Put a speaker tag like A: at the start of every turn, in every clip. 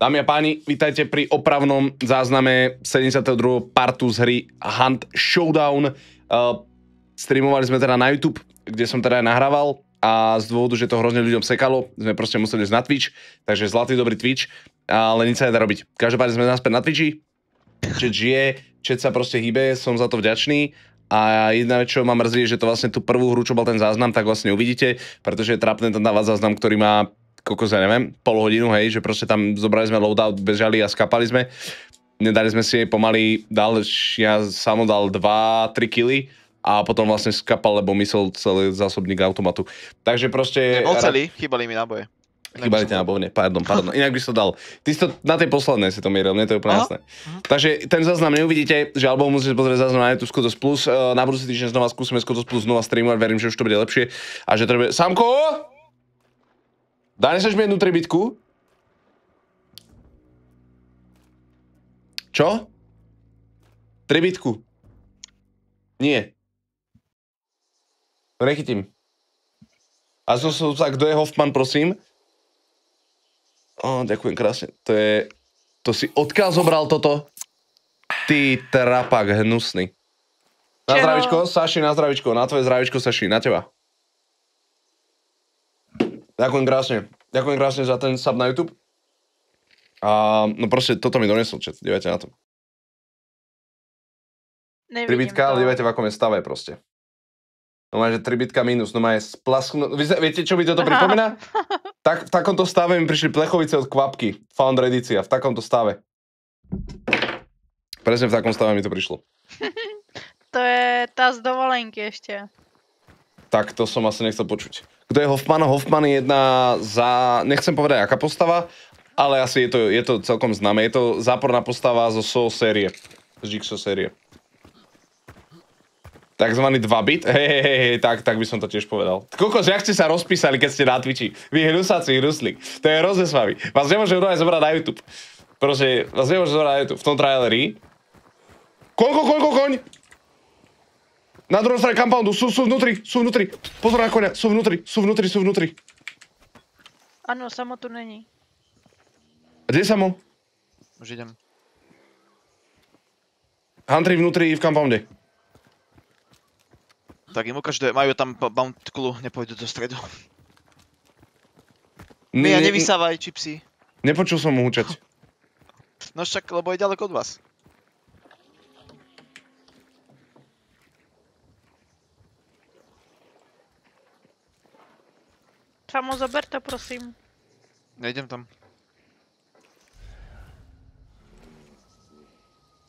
A: Dámy a páni, vítajte pri opravnom zázname 72. partu z hry Hunt Showdown. Uh, streamovali sme teda na YouTube, kde som teda aj nahrával a z dôvodu, že to hrozne ľuďom sekalo, sme proste museli ísť na Twitch, takže zlatý dobrý Twitch, ale nič sa nedá robiť. Každopádne sme naspäť na Twitchi, chat žije, chat sa proste hýbe, som za to vďačný a jedna vec, čo ma mrzí, je, že to vlastne tú prvú hru, čo bol ten záznam, tak vlastne uvidíte, pretože je trapné tam dávať záznam, ktorý má kokos, ja neviem, pol hodinu, hej, že proste tam zobrali sme loadout, bežali a skapali sme. Nedali sme si jej pomaly, dal, ja samo dal 2-3 kily a potom vlastne skapal, lebo myslel celý zásobník automatu. Takže proste...
B: Nebol celý, chýbali mi náboje.
A: Chýbali ti nábovne, pardon, pardon. Inak by si to dal. Ty si to na tej poslednej si to mieril, mne to je úplne jasné. Takže ten záznam neuvidíte, že alebo musíte pozrieť záznam na YouTube Skotos Plus. Uh, na budúci týždeň znova skúsime Skotos Plus znova streamovať, verím, že už to bude lepšie. A že to bude... Samko! Daneseš mi jednu tribitku? Čo? Tribitku. Nie. To nechytím. A som sa, kto je Hoffman, prosím? Ó, ďakujem krásne. To je... To si odkiaľ zobral toto? Ty trapak hnusný. Na
C: Čeho?
A: zdravičko, Saši, na zdravičko, na tvoje zdravičko, Saši, na teba. Ďakujem krásne. Ďakujem krásne za ten sub na YouTube. A no proste toto mi donesol chat, dívajte na to.
C: Nevidím
A: Tribitka, ale
C: to.
A: dívajte v akom je stave proste. No má, že tribitka minus, no má je splasknú... Vy, viete, čo mi toto pripomína? Tak, v takomto stave mi prišli plechovice od kvapky. Founder edícia, v takomto stave. Presne v takom stave mi to prišlo.
C: To je tá z dovolenky ešte.
A: Tak to som asi nechcel počuť. Kto je Hoffman? Hoffman je jedna za... Nechcem povedať, aká postava, ale asi je to, je to celkom známe. Je to záporná postava zo Soul série. Z Jigsaw série. Takzvaný 2-bit? Hej, hej, hej, hej, tak, tak by som to tiež povedal. Kokos, jak ste sa rozpísali, keď ste na Twitchi? Vy hrusáci, hruslík. To je hrozne s vami. Vás nemôžem normálne zobrať na YouTube. Proste, vás nemôžem zobrať na YouTube. V tom traileri. Koľko, koľko, koň? Na druhej strane compoundu, sú, sú vnútri, sú vnútri. Pozor na konia, sú vnútri, sú vnútri, sú vnútri.
C: Áno, samo tu není.
A: A kde sa mu?
B: Už idem.
A: Huntry vnútri v compounde.
B: Tak im ukáž, majú tam pa- bountklu, nepôjdu do stredu.
A: Ne- ne-
B: nevysávaj, čipsy.
A: Nepočul som mu hučať.
B: No však, lebo je ďaleko od vás.
C: Samo zober to, prosím.
B: Nejdem tam.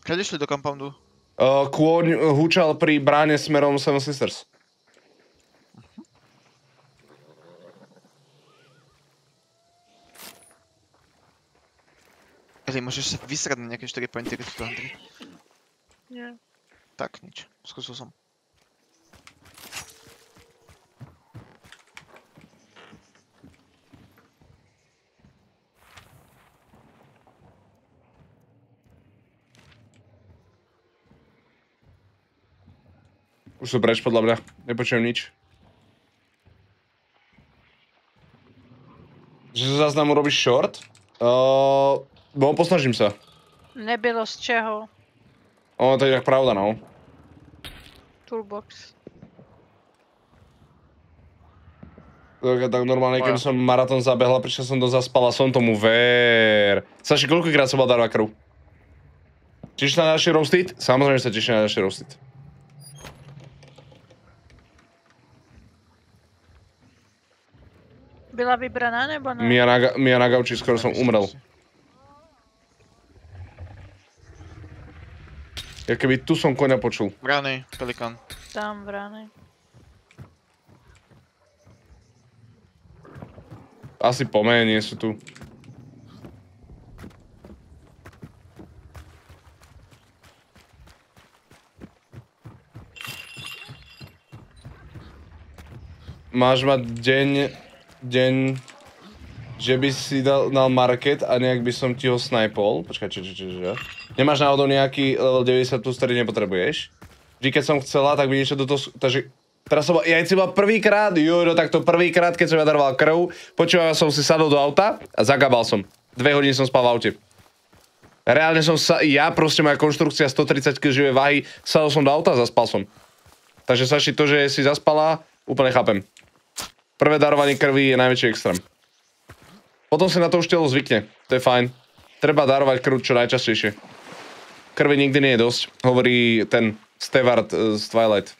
B: Keď išli do compoundu?
A: Uh, kôň uh, hučal pri bráne smerom Seven Sisters.
B: Eli, môžeš sa vysrať na nejaké 4 pointy, keď sú to hantry.
C: Nie.
B: Tak, nič. Skúsil som.
A: Už sú preč podľa mňa. Nepočujem nič. Že sa záznamu robíš short? Uh, no, posnažím sa.
C: Nebylo z čeho.
A: O, to je tak pravda, no.
C: Toolbox.
A: Tak, tak normálne, keď som maratón zabehla, prišiel som do zaspala, som tomu ver. Saši, koľkokrát som mal darva krv? Tešíš sa na ďalší roasted? Samozrejme sa teším na ďalší roasted.
C: Byla vybraná nebo ne?
A: Mia na, Mia na gauči, skoro som umrel. Ja keby tu som koňa počul.
B: Brány, pelikán.
C: Tam v ráne.
A: Asi po mene nie sú tu. Máš mať deň, deň, že by si dal, dal market a nejak by som ti ho snajpol. Počkaj, čo, čo, čo, čo. Nemáš náhodou nejaký level 90 plus, ktorý nepotrebuješ? Vždy, keď som chcela, tak by niečo do toho... Takže Teraz som ja si bol prvýkrát, Juro, tak to prvýkrát, keď som ja daroval krv, počúval som si sadol do auta a zagabal som. dve hodiny som spal v aute. Reálne som sa, ja proste moja konštrukcia 130 kg živej váhy, sadol som do auta a zaspal som. Takže Saši, to, že si zaspala, úplne chápem. Prvé darovanie krvi je najväčší extrém. Potom si na to už telo zvykne, to je fajn. Treba darovať krv čo najčastejšie. Krvi nikdy nie je dosť, hovorí ten Stewart eh, z Twilight.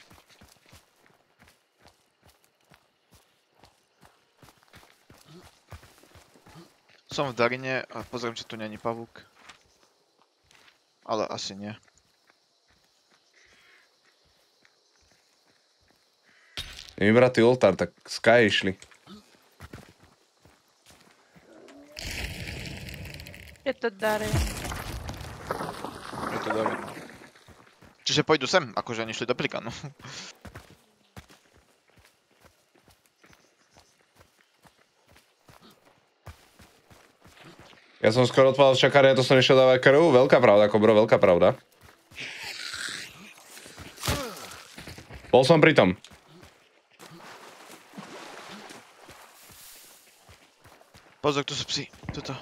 B: Som v Darine a pozriem, či tu není pavúk. Ale asi nie.
A: Vybratý oltár, tak Sky išli.
C: Je to Darin.
B: Je to Darin. Čiže pôjdu sem, akože oni šli do Pelikanu.
A: Ja som skoro odpadal z čakáre, to som išiel dávať krv. Veľká pravda, Kobro, veľká pravda. Bol som pri tom.
B: Pozor, tu sú psi. Tuto.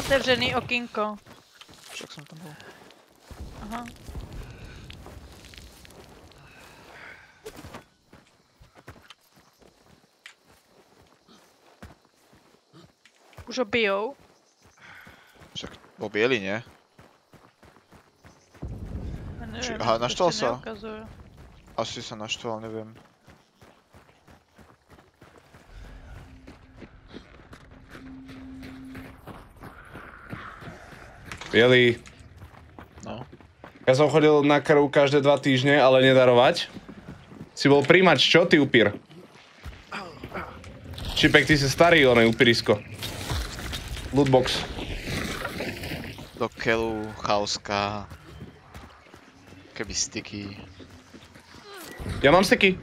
C: Otevřený okinko.
B: Však som tam bol.
C: Aha. Už ho bijou?
B: Však bol biely, nie?
C: Ja neviem,
B: Či- aha, naštval sa?
C: neukazuje.
B: Asi sa naštval, neviem.
A: Bielý.
B: No.
A: Ja som chodil na krv každé dva týždne, ale nedarovať. Si bol príjmať čo, ty upír? Čipek, ty si starý, oné upírisko. Lootbox.
B: Do kelu, chaoska. Keby sticky.
A: Ja mám sticky.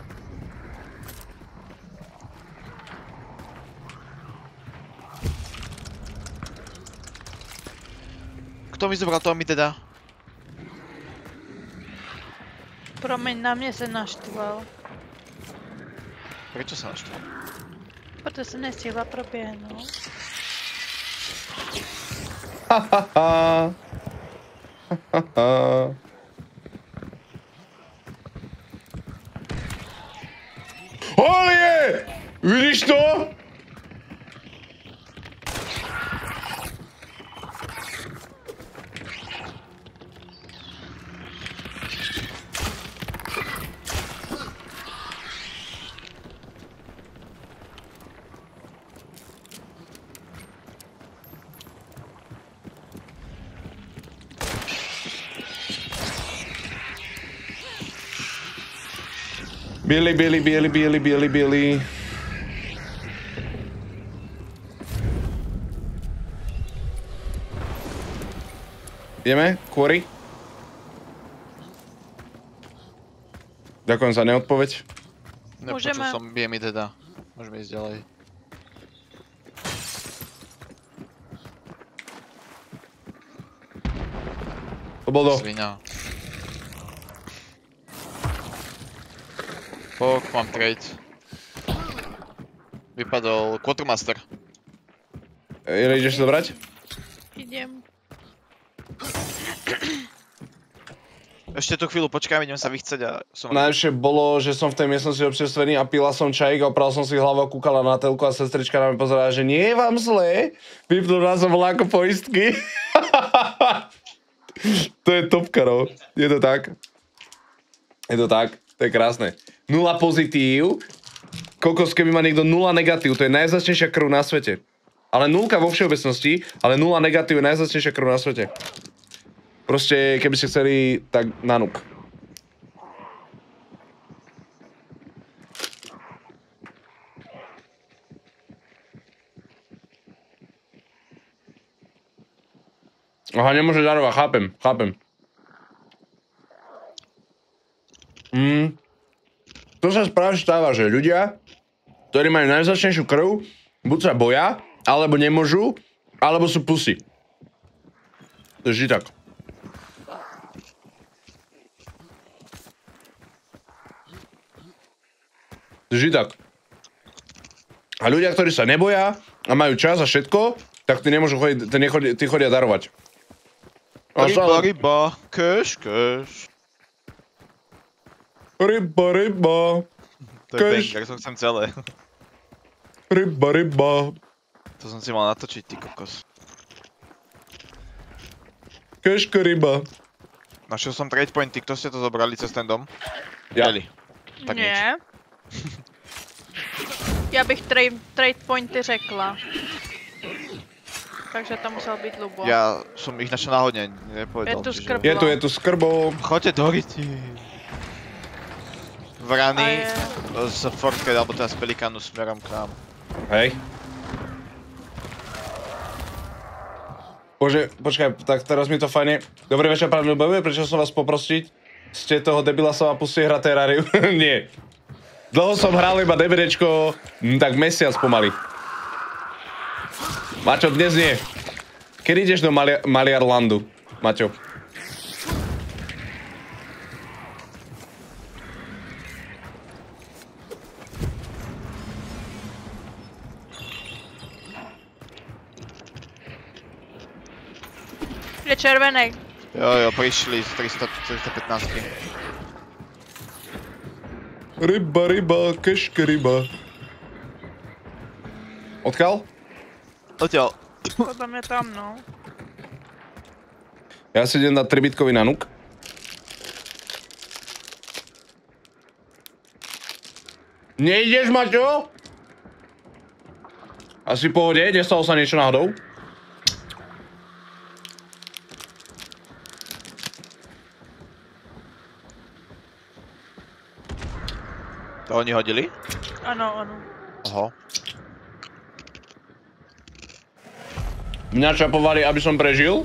B: Kto mi zobral to mi teda?
C: Promiň, na mě se naštval.
B: Prečo sa naštval?
C: Protože jsem nestihla proběhnout.
A: Haha. Haha. Olie! Vidíš to? Billy, Billy, Billy, Billy, Billy, Billy. Ideme? Quarry? Ďakujem za neodpoveď.
B: Nepočul
C: Môžeme.
B: som, bije mi teda. Môžeme ísť ďalej.
A: To bol do.
B: Svina. Fok, mám trade. Vypadol Quartermaster.
A: Jere, ideš si zobrať?
B: Ešte tu chvíľu počkám, idem sa vychceť a som...
A: Najlepšie bolo, že som v tej miestnosti občerstvený a pila som čajík a opral som si hlavu a kúkala na telku a sestrička na mňa pozerala, že nie je vám zlé. Som bola ako poistky. to je topka, no. Je to tak. Je to tak. To je krásne. Nula pozitív. Kokos, keby má niekto nula negatív, to je najzačnejšia krv na svete. Ale nulka vo všeobecnosti, ale nula negatív je najzačnejšia krv na svete. Proste, keby ste chceli, tak na nuk. Aha, nemôže darovať, chápem, chápem. Mm. To sa práve stáva, že ľudia, ktorí majú najzačnejšiu krv, buď sa boja, alebo nemôžu, alebo sú pusy. To tak. Vždy tak. A ľudia, ktorí sa neboja a majú čas a všetko, tak ty nemôžu chodiť, ty, nechodí, ty chodia darovať. A
B: Ryba, ryba, keš, keš.
A: Ryba, ryba,
B: To je banger, to chcem celé.
A: ryba, ryba.
B: To som si mal natočiť, ty kokos.
A: Keška ryba.
B: Našiel som trade pointy, kto ste to zobrali cez ten dom?
A: Ja.
B: Tak nič.
C: Já bych trade, trade pointy řekla. Takže to musel být Lubo.
B: Ja som ich našiel náhodne, nepovedal
C: Je tu
B: ti, že-
C: skrb.
A: Je tu, je tu skrbo.
B: Choďte do ryti. Vrany
C: je-
B: z Fortcade, alebo teda z Pelikanu smerom k nám.
A: Hej. Bože, počkaj, tak teraz mi to fajne. Dobrý večer, pán Milbové, prečo som vás poprosiť? Ste toho debila sa ma pustí hrať Terrariu? Nie. Dlho som hral iba DVDčko, hm, tak mesiac pomaly. Maťo, dnes nie. Kedy ideš do Mali- Maliarlandu, Maťo?
C: Je červený.
B: Jo, jo, prišli z 300, 315.
A: Ryba, ryba, keške ryba. Odkiaľ?
B: Odtiaľ.
C: Podle mě tam, no.
A: Ja si idem dať tribitkový nanuk. Neideš, Maťo? Asi pohode, nestalo sa niečo náhodou?
B: To oni hodili?
C: Ano, ano.
B: Oho.
A: Mňa čapovali, aby som prežil?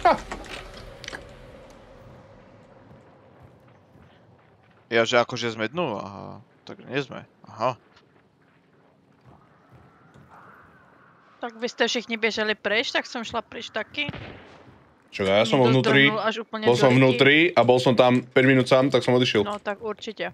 A: Ha.
B: Ja, že akože sme dnu? Aha. Tak nie sme. Aha.
C: Tak vy jste všichni běželi pryč, tak jsem šla pryč taky.
A: Čo, ja som vnútri, bol som vnútri a bol som tam 5 minút sám, tak som odišiel.
C: No tak určitě.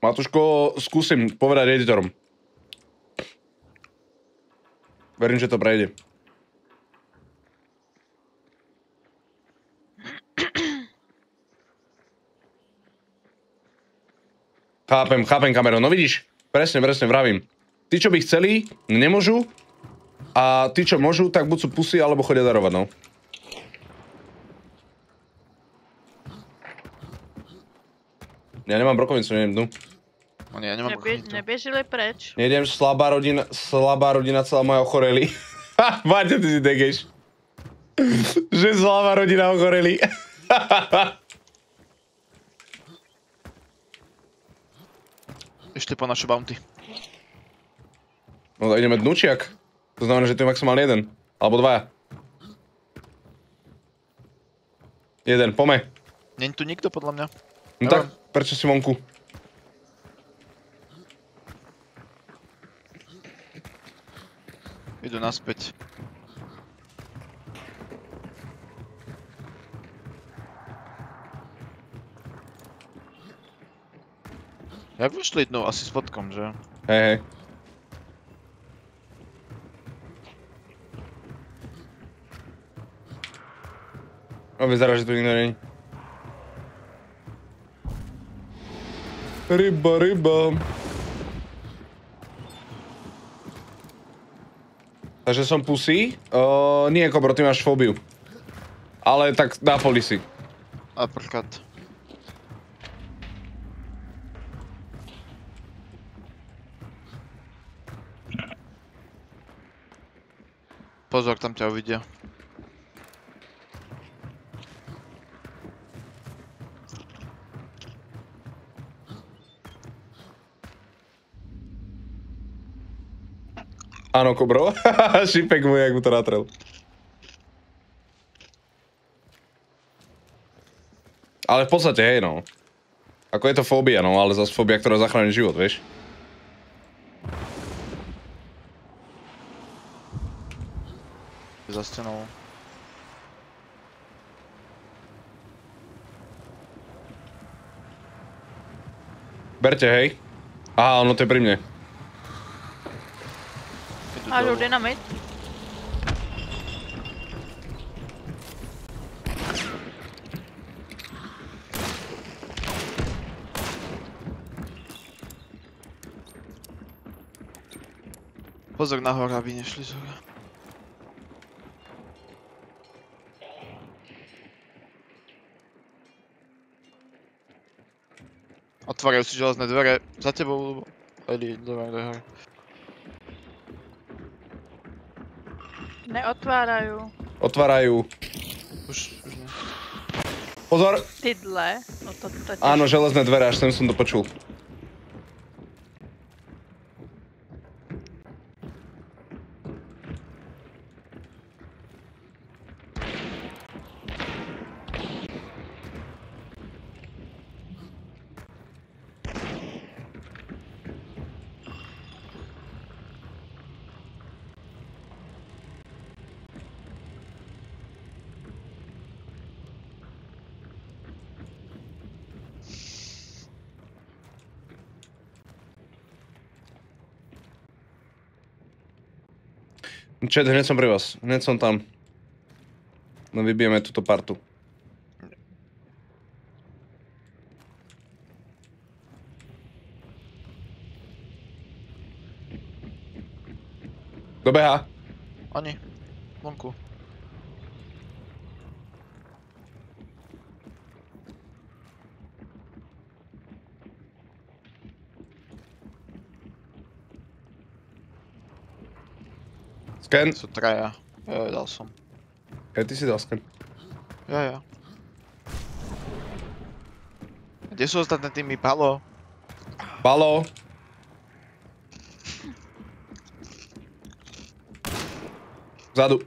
A: Matuško, skúsim povedať editorom. Verím, že to prejde. Chápem, chápem kameru. No vidíš, presne, presne vravím. Tí, čo by chceli, nemôžu. A tí, čo môžu, tak buď sú pusy, alebo chodia darovať, no. Ja nemám brokovnicu, neviem, no.
B: Oni, ja nemám ochotnitu.
C: neběželi preč.
A: Nejdem, slabá rodina, slabá rodina celá moja ochoreli. Ha, Máte, ty si degeš. že slabá rodina ochoreli.
B: Išli po našu bounty.
A: no ideme dnučiak. To znamená, že to je maximálne jeden. Alebo dvaja. Jeden, pome.
B: Není tu nikto podľa mňa.
A: No tak, prečo si vonku?
B: Idú naspäť. Jak vyšli dnu? Asi s fotkom, že?
A: Hej, hej. No vyzerá, že tu nikto není. Ryba, ryba. Takže som pusy? Uh, nie, Kobro, ty máš fóbiu. Ale tak dá.
B: A prkat. Pozor, tam ťa uvidia.
A: Áno, Kobro. Šipek mu, jak mu to natrel. Ale v podstate, hej no. Ako je to fóbia, no, ale zase fóbia, ktorá zachráni život, vieš?
B: Za stenou.
A: Berte, hej. Aha, ono to je pri mne.
B: Idú
C: Máš
B: dolu.
C: dynamit?
B: Pozor nahor, aby nešli z hora. Otvárajú si železné dvere za tebou, Lubo. Eli, dole, hore.
C: Neotvárajú.
A: Otvárajú.
B: Už, už ne.
A: Pozor!
C: Tydle. No to totiž.
A: Áno, železné dvere, až sem som to počul. Čet, hneď som pri vás. Hneď som tam. No vybijeme túto partu. Dobeha.
B: Oni. Vonku.
A: Scan.
B: Sú traja. Jo, dal som.
A: Kaj ty si dal scan?
B: Jo, jo. Kde sú ostatné týmy? Palo?
A: Palo. Vzadu.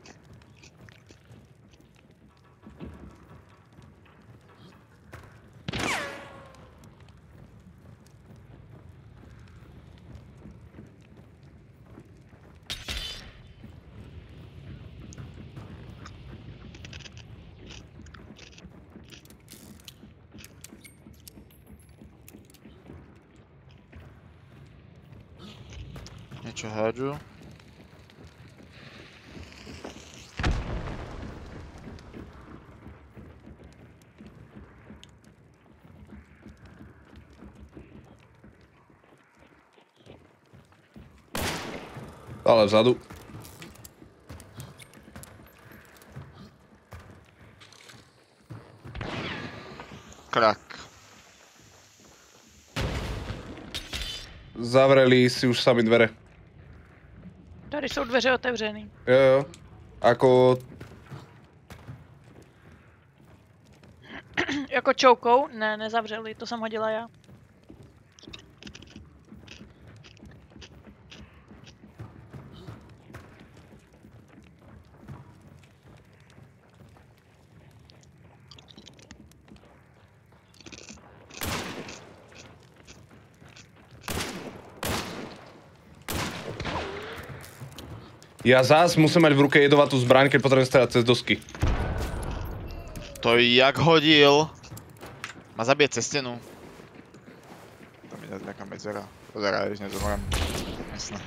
B: Niečo hádžu.
A: Ale vzadu.
B: Krak.
A: Zavreli si už sami dvere.
C: Tady jsou dveře otevřený.
A: Jo, jo. Ako...
C: jako čoukou? Ne, nezavřeli, to jsem hodila já.
A: Ja zás musím mať v ruke jedovatú zbraň, keď potrebujem strieľať cez dosky.
B: To jak hodil. Má zabije cez stenu. Tam je nejaká medzera. Pozeraj, už nezomrem. Jasné.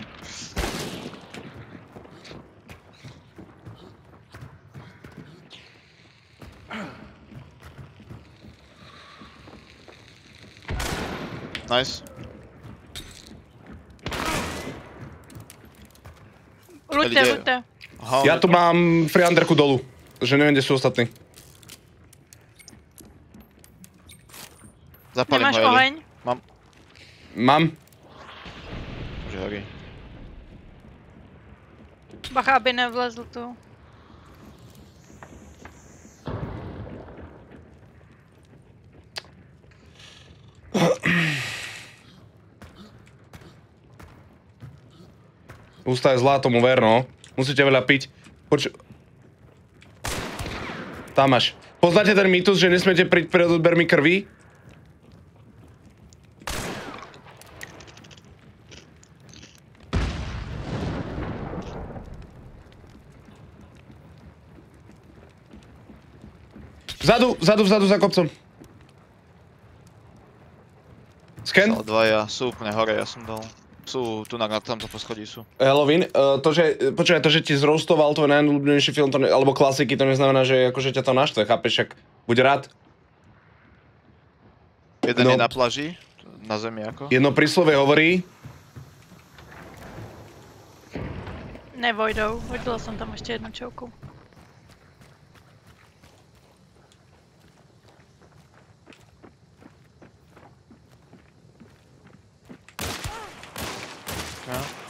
B: Nice.
C: Luďte.
B: Aha,
A: Ja tu mám frianderku dolu, že neviem, kde sú ostatní.
B: Zapalím
C: Nemáš
B: ho,
C: oheň?
A: Mám.
B: Že horí.
C: Bacha, aby nevlezl tu.
A: Ústa je zlá, tomu verno. Musíte veľa piť. Poč... Tam máš. Poznáte ten mýtus, že nesmiete priť pred odbermi krvi? Vzadu, vzadu, vzadu za kopcom. Sken?
B: Dvaja sú úplne hore, ja som dole. Sú tu na, na tomto poschodí sú.
A: Halloween, uh, to, že, počúvaj, to, že ti zroastoval tvoj najobľúbenejší film, to ne, alebo klasiky, to neznamená, že akože ťa to naštve, chápeš, však buď rád.
B: Jeden
A: No.
B: je na plaži, na zemi ako.
A: Jedno príslove hovorí,
C: Nevojdou, hodila som tam ešte jednu čovku.
B: Ja.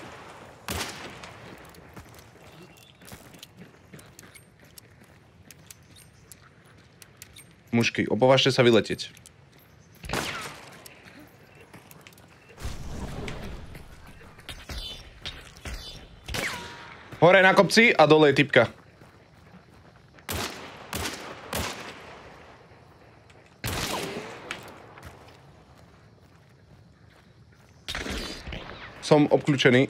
A: mužky, opovažte sa vyletieť. Hore na kopci a dole je typka. Som obklúčený.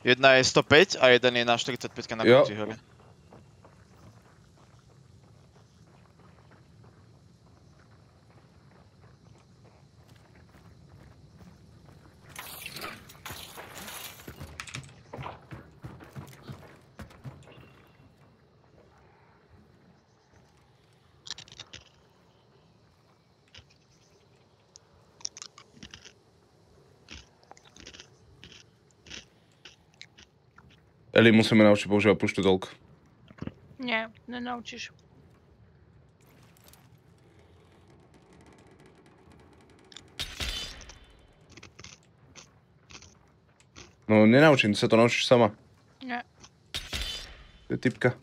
B: Jedna je 105 a jeden je na 45 na konci hore.
A: Eli, musíme naučiť používať push to talk.
C: Nie, nenaučíš.
A: No nenaučím, sa to naučíš sama.
C: Nie.
A: To je typka.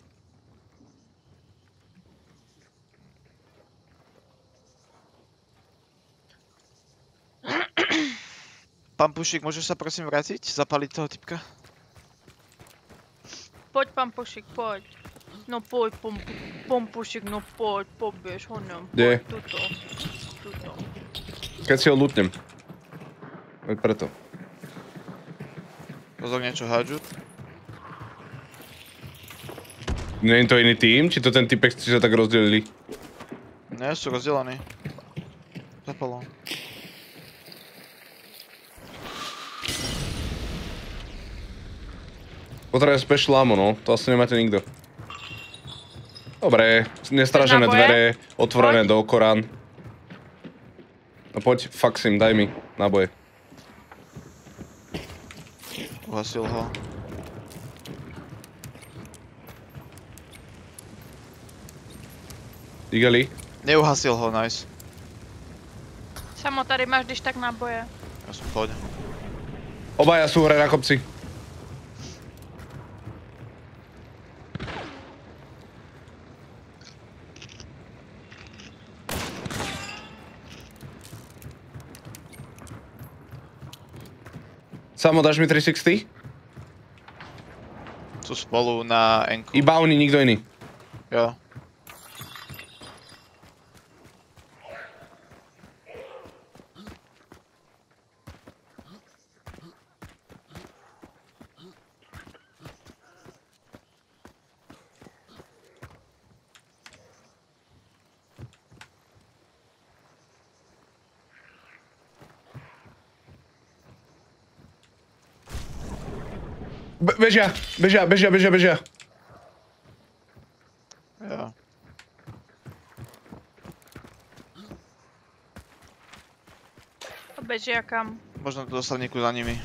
B: Pán Pušik, môžeš sa prosím vrátiť? Zapaliť toho typka?
C: Poď, pán Pušik, poď. No poď, pom, pom Pušik, no poď, pobiež ho nem.
A: Kde?
C: Poď, tuto. Tuto.
A: Keď si ho lutnem. Veď preto.
B: Pozor, niečo hádžu.
A: Je to iný tým? Či to ten typek, či sa tak rozdelili?
B: Nie, sú rozdelení. Zapalo.
A: Potrebujem special ammo, no. To asi nemáte nikto. Dobre, nestražené dvere, otvorené
C: Poď.
A: do Korán. No poď, faxim, daj mi náboje.
B: Uhasil ho.
A: Igeli?
B: Neuhasil ho, nice.
C: Samo, tady máš když tak náboje.
B: Ja som poď.
A: Obaja sú hore na kopci. Samo, dáš mi 360?
B: Sú spolu na enku.
A: Iba oni, nikto iný.
B: Jo.
A: Bežia, bežia, bežia, bežia, bežia.
B: Jo.
C: Bežia kam.
B: Možno do dostavníku za nimi.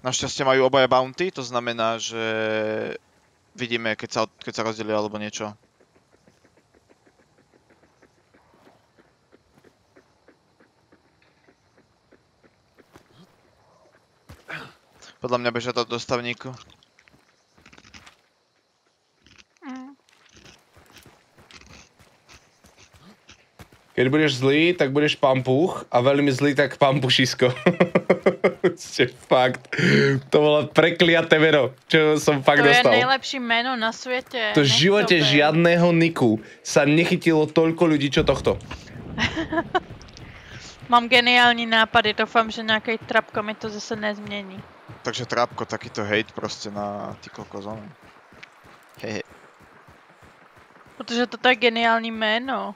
B: Našťastie majú obaja bounty, to znamená, že vidíme, keď sa, keď sa rozdelia alebo niečo. Podľa mňa bežia do dostavníku.
C: Mm.
A: Keď budeš zlý, tak budeš pampuch a veľmi zlý, tak pampušisko. Ste fakt. To bolo prekliaté meno, čo som fakt
C: To je
A: dostal.
C: nejlepší meno na svete.
A: To v živote
C: be.
A: žiadného niku sa nechytilo toľko ľudí, čo tohto.
C: Mám geniální nápady, doufám, že nějaký trapka mi to zase nezmění.
B: Takže trápko, takýto hate proste na ty kokozóny. Hehe.
C: Protože to je geniální jméno.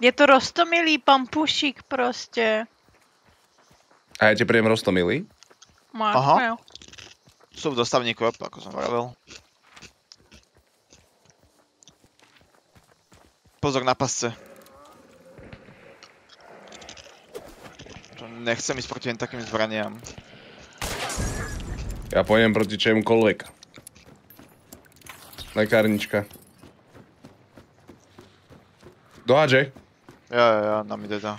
C: Je to rostomilý pampušík prostě.
A: A ja ti príjem rostomilý.
C: Máš,
B: Aha.
C: jo.
B: Sú v dostavníku, ako som vravel. Pozor na pasce. Nechcem ísť proti len takým zbraniam.
A: Ja pôjdem proti čomukoľvek. Lekárnička. Dohádže.
B: Ja, ja, ja, na mi deda.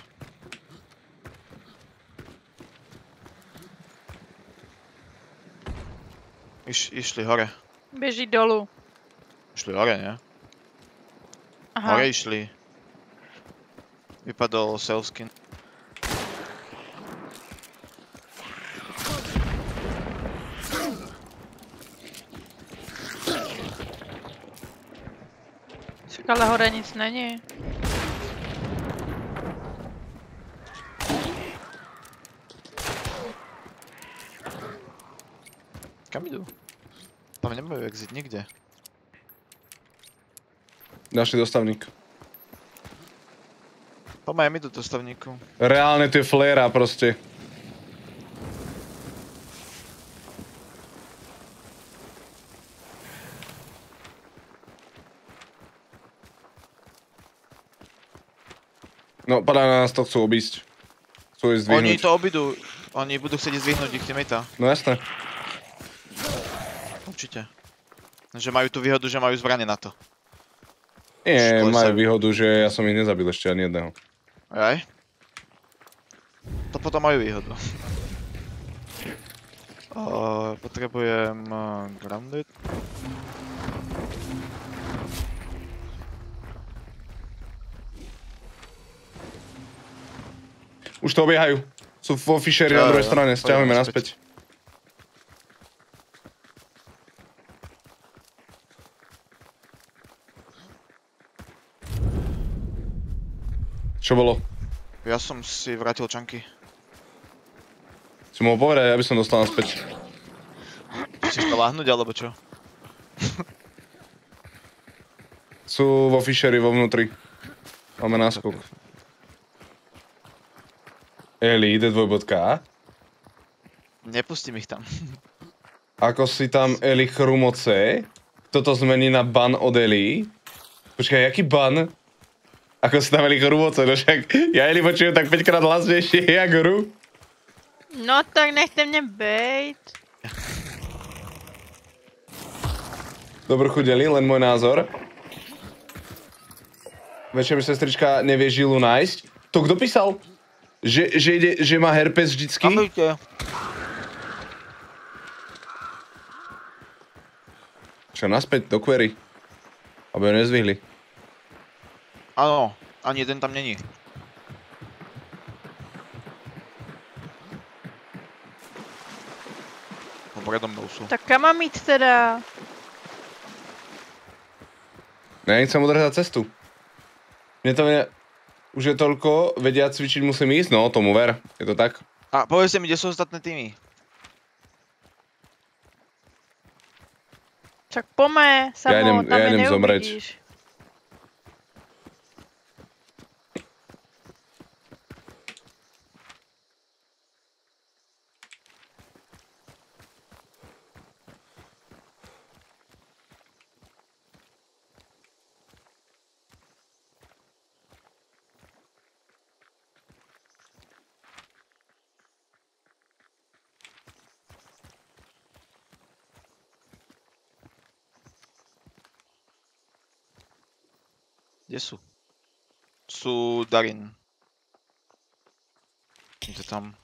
B: Iš, išli hore.
C: Běží dolů.
B: Išli hore, nie?
C: Aha.
B: Hore išli. Vypadol selfskin.
C: Však ale hore nic není.
B: Kam idú? Tam nemajú exit nikde.
A: Ďalší dostavník.
B: Aj my do dostavníku.
A: Reálne to je fléra proste. No, podľa nás to chcú obísť. Chcú ísť
B: Oni
A: zdvihnúť.
B: to obidú. Oni budú chcieť zdvihnúť ich teammatea.
A: No jasné.
B: Určite. Že majú tú výhodu, že majú zbranie na to.
A: Nie,
B: Školy
A: majú
B: sa-
A: výhodu, že ja som ich nezabil ešte ani jedného.
B: Aj? To potom majú výhodu. Uh, potrebujem uh, grounded.
A: Už to obiehajú. Sú vo Fisheri na druhej strane, stiahujeme
B: naspäť.
A: Čo bolo?
B: Ja som si vrátil čanky.
A: Si mohol povedať, aby som dostal naspäť.
B: Chceš to láhnuť alebo čo?
A: Sú vo Fisheri vo vnútri. Máme náskok. Eli, ide dvojbodka.
B: Nepustím ich tam.
A: Ako si tam Eli chrumoce, toto zmení na ban od Eli. Počkaj, jaký ban? Ako si tam Eli chrumoce, no však ja Eli počujem tak 5 krát hlasnejšie, jak hru.
C: No tak nechte mě bejt.
A: Dobrú chuť Eli, len môj názor. Večer mi sestrička nevie Žilu nájsť. To kto písal? Že, že, ide, že má herpes vždycky?
B: Kamujte.
A: Čo, naspäť do query? Aby ho nezvihli.
B: Áno, ani jeden tam není. No predo mnou sú.
C: Tak kam mám jít teda?
A: Ja nechcem udržať cestu. Mne to ne... Už je toľko, vedia cvičiť musím ísť, no tomu ver, je to tak?
B: A povedzte mi, kde sú ostatné týmy?
C: Čak po mé, samo,
A: idem-
C: tam
A: ja idem zomrieť.
C: Neuvidíš.
B: Kde sú? Sú Darin. Kde tam?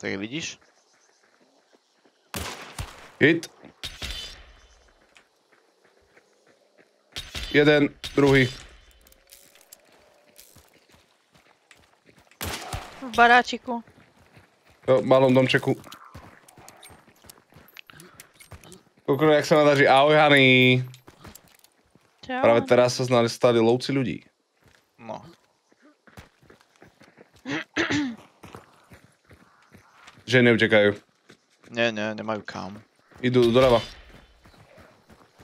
B: Tak vidíš?
A: Hit. Jeden, druhý.
C: V baráčiku.
A: V malom domčeku. Kukru, jak sa daří. Ahoj, Hany.
C: Čau.
A: Práve teraz sa znali stali lovci ľudí.
B: No.
A: Že neutekajú.
B: Nie, nie, nemajú kam.
A: Idú doľava.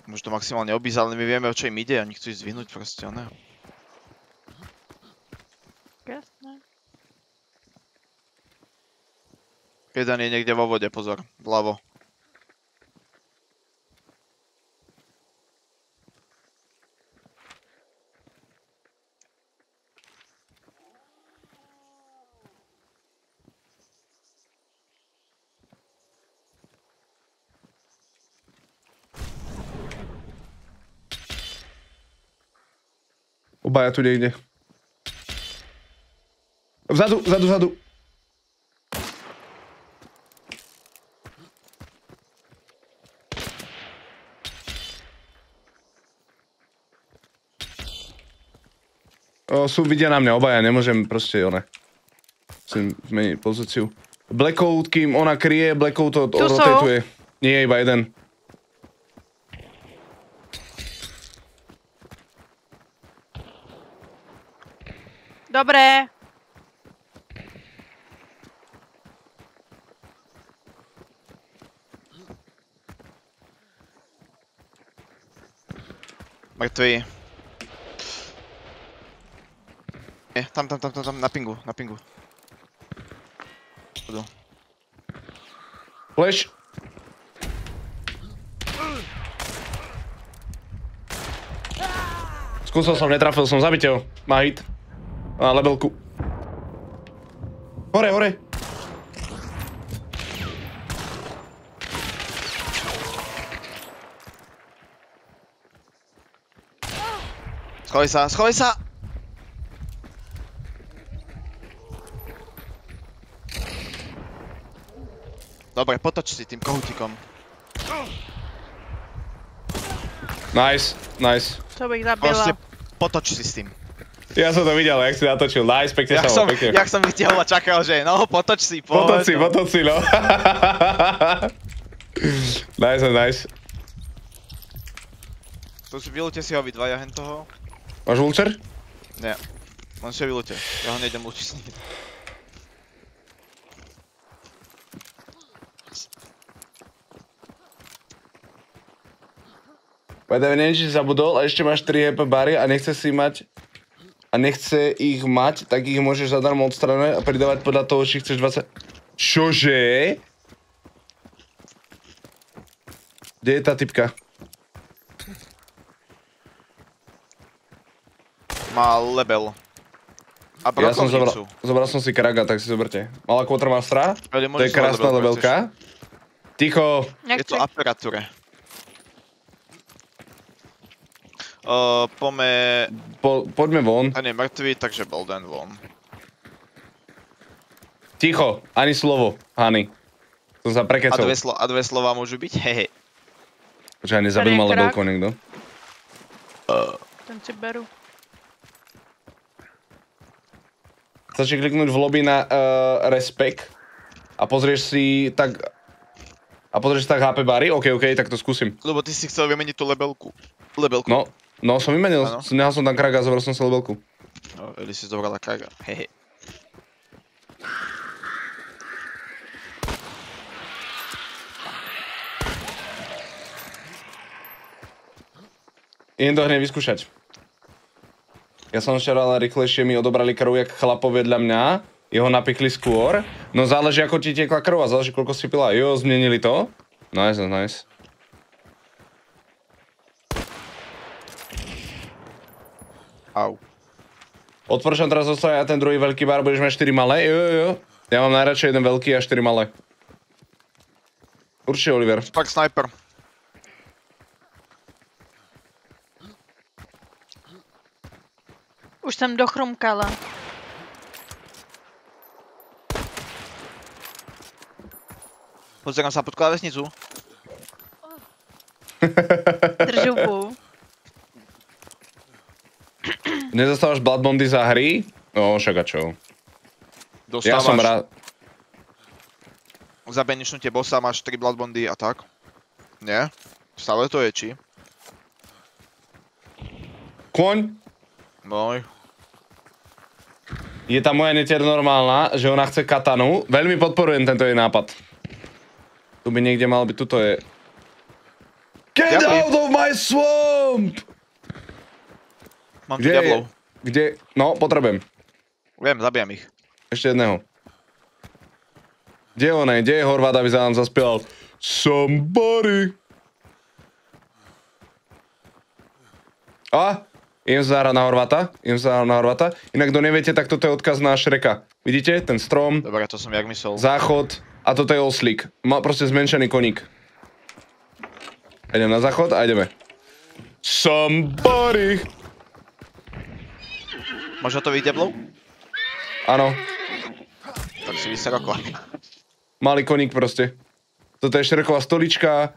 B: Môžu to maximálne obísť, ale my vieme, o čo im ide. Oni chcú ísť zvinúť proste, ne?
C: Jasné.
B: Jeden je niekde vo vode, pozor. Vľavo.
A: Obaja tu niekde. Vzadu, vzadu, vzadu. O, sú, vidia na mňa obaja, nemôžem proste, one. Musím zmeniť pozíciu. Blackout, kým ona kryje, Blackout to rotatuje. Nie, iba jeden.
C: Dobre.
B: Mŕtvý. Nie, tam, tam, tam, tam, tam, na pingu, na pingu. Budú.
A: Flash. Skúsil som, netrafil som, zabite ho. Má hit. Má lebelku. Hore, hore.
B: Schovej sa, schovej sa! Dobre, potoč si tým kohutikom.
A: Nice, nice.
C: To bych
B: Proste
C: zabila.
B: potoč si s tým.
A: Ja som to videl, jak si natočil. Nice, pekne
B: Jak
A: sa
B: som,
A: pekne.
B: jak som vytiahol a čakal, že no, potoč si, poď.
A: Potoč si,
B: no.
A: potoč si, no. nice, nice.
B: To si vylúte si ho vy dvaja hen toho.
A: Máš vulčer?
B: Nie. On si ho vylúte. Ja ho nejdem lúčiť s ním.
A: Povedaj, neviem, či si zabudol a ešte máš 3 HP bary a nechce si mať a nechce ich mať, tak ich môžeš zadarmo odstraňovať a pridávať podľa toho, či chceš 20... Čože? Kde je tá typka?
B: Má lebel. A
A: Ja som zobral, zobral som si Kraga, tak si zoberte. Malá Quartermastera, to je krásna lebelka. Ticho.
B: Je to aperatúre. Uh, pome...
A: po, poďme von.
B: Ten je mŕtvý, takže bol den von.
A: Ticho, ani slovo, Hany. Som sa
B: A
A: prekecal.
B: dve, slo- a dve slova môžu byť? Hehe.
A: Počkaj, nezabil ma lebelko niekto.
C: Ten si beru.
A: Stačí kliknúť v lobby na uh, respect a pozrieš si tak... A pozrieš si tak HP bary? OK, OK, tak to skúsim.
B: Lebo ty si chcel vymeniť tú lebelku. Lebelku.
A: No, no som vymenil,
B: Áno.
A: nehal som tam kraga zobral som si lebelku.
B: No, Eli si zobrala kraga. Hehe.
A: Idem to hneď vyskúšať. Ja som včera ale rýchlejšie mi odobrali krv, jak chlapo vedľa mňa. Jeho napichli skôr. No záleží, ako ti tiekla krv a záleží, koľko si pila. Jo, zmenili to. Nice, nice.
B: Au.
A: Odporúčam teraz zostať aj ten druhý veľký bar, budeš mať 4 malé. Jo, jo, jo. Ja mám najradšej jeden veľký a 4 malé. Určite, Oliver.
B: Tak sniper.
C: Už jsem dochrumkala.
B: Pozerám sa pod klávesnicu.
C: Držu bu.
A: Nezastávaš Blood Bondy za hry? No, však a čo? Ja
B: Dostávaš
A: som rád...
B: za benešnutie bossa, máš 3 bloodbondy a tak. Nie? Stále to je, či?
A: Kôň,
B: Môj.
A: je tá moja netier normálna, že ona chce katanu. Veľmi podporujem tento jej nápad. Tu by niekde mal byť, tuto je... Get out of my swamp!
B: Mám
A: Kde je?
B: diablov.
A: Kde? No, potrebujem.
B: Viem, zabijam ich.
A: Ešte jedného. Kde je on? Kde je Horváth, aby sa nám zaspieval? Somebody. A? Idem sa zahrať na Horváta. Idem sa zahrať na Horváta. Inak kto neviete, tak toto je odkaz na Šreka. Vidíte? Ten strom,
B: Dobre, to som jak myslel.
A: záchod a toto je oslík. Má proste zmenšený koník. Idem na záchod a ideme. Somebody.
B: Máš hotových diablov?
A: Áno,
B: Tak si vysroko.
A: malý koník proste. Toto je Šreková stolička,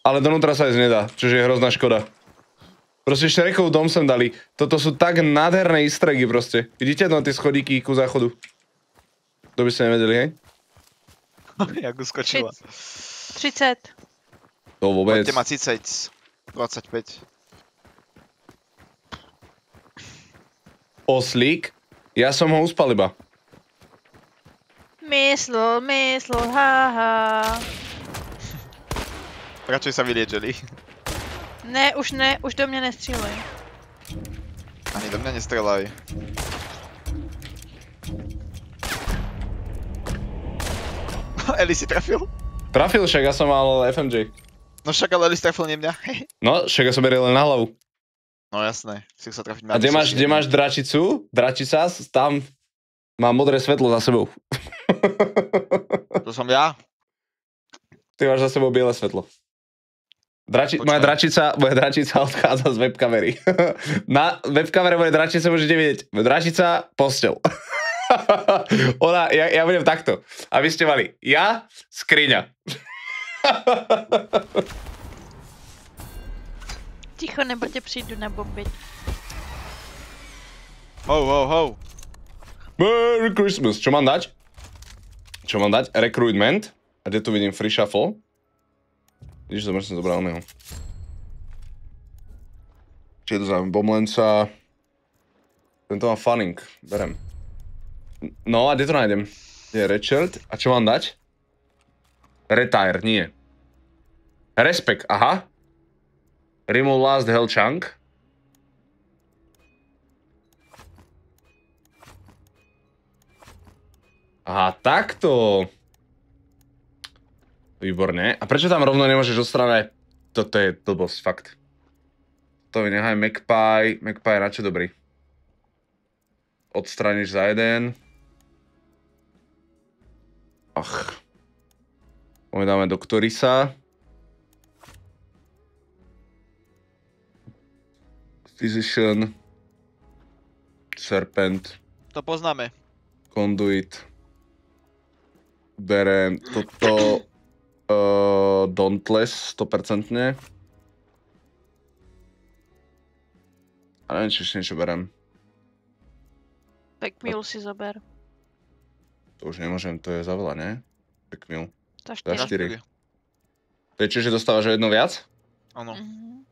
A: ale donútra sa ísť nedá, čo je hrozná škoda. Proste Šrekov dom sem dali. Toto sú tak nádherné easter eggy proste. Vidíte no tie schodíky ku záchodu? To by ste nevedeli, hej?
B: jak uskočila.
C: 30.
A: To vôbec.
B: Poďte ma cicať. 25.
A: Oslík? Ja som ho uspal iba.
C: Myslel, myslel, haha.
B: Radšej sa vyliečili.
C: Ne, už ne, už do mě nestřílej.
B: Ani do mňa nestrelaj. Eli si trafil?
A: Trafil však, ja som mal FMJ.
B: No však ale Eli si trafil nie mňa.
A: No, však ja som beril len na hlavu.
B: No jasné, si chcel trafiť
A: A kde máš, kde máš dračicu? Dračica, tam má modré svetlo za sebou.
B: To som ja?
A: Ty máš za sebou biele svetlo. Drači, moja dračica, moja dračica odchádza z webkamery. Na webkamere mojej dračice môžete vidieť. Dračica, postel. Ona, ja, ja budem takto. A vy ste mali ja, skriňa.
C: Ticho, nebo tě přijdu nabombit.
B: Ho, ho, ho.
A: Merry Christmas. Čo mám dať? Čo mám dať? Recruitment. A kde tu vidím free shuffle? Vidíš, zober som zobral oného. Či je to za bomlenca? Tento má funning. Berem. No a kde to nájdem? Kde je Richard? A čo mám dať? Retire, nie. Respect, aha. Remove last hell chunk. Aha, takto. Výborne. A prečo tam rovno nemôžeš odstráňať? Toto je blbosť, fakt. To mi nechaj Magpie. Magpie je na dobrý? Odstrániš za jeden. Ach. Poďme dáme doktorisa. Physician. Serpent.
B: To poznáme.
A: Conduit. Berem toto uh, Dauntless 100%. A neviem, či ešte niečo berem.
C: Tak mil si zober.
A: To už nemôžem, to je za veľa, ne? Tak mil.
C: Za
A: Za
C: 4.
A: štyri. To je čiže dostávaš o jedno viac?
B: Áno.
C: Mhm.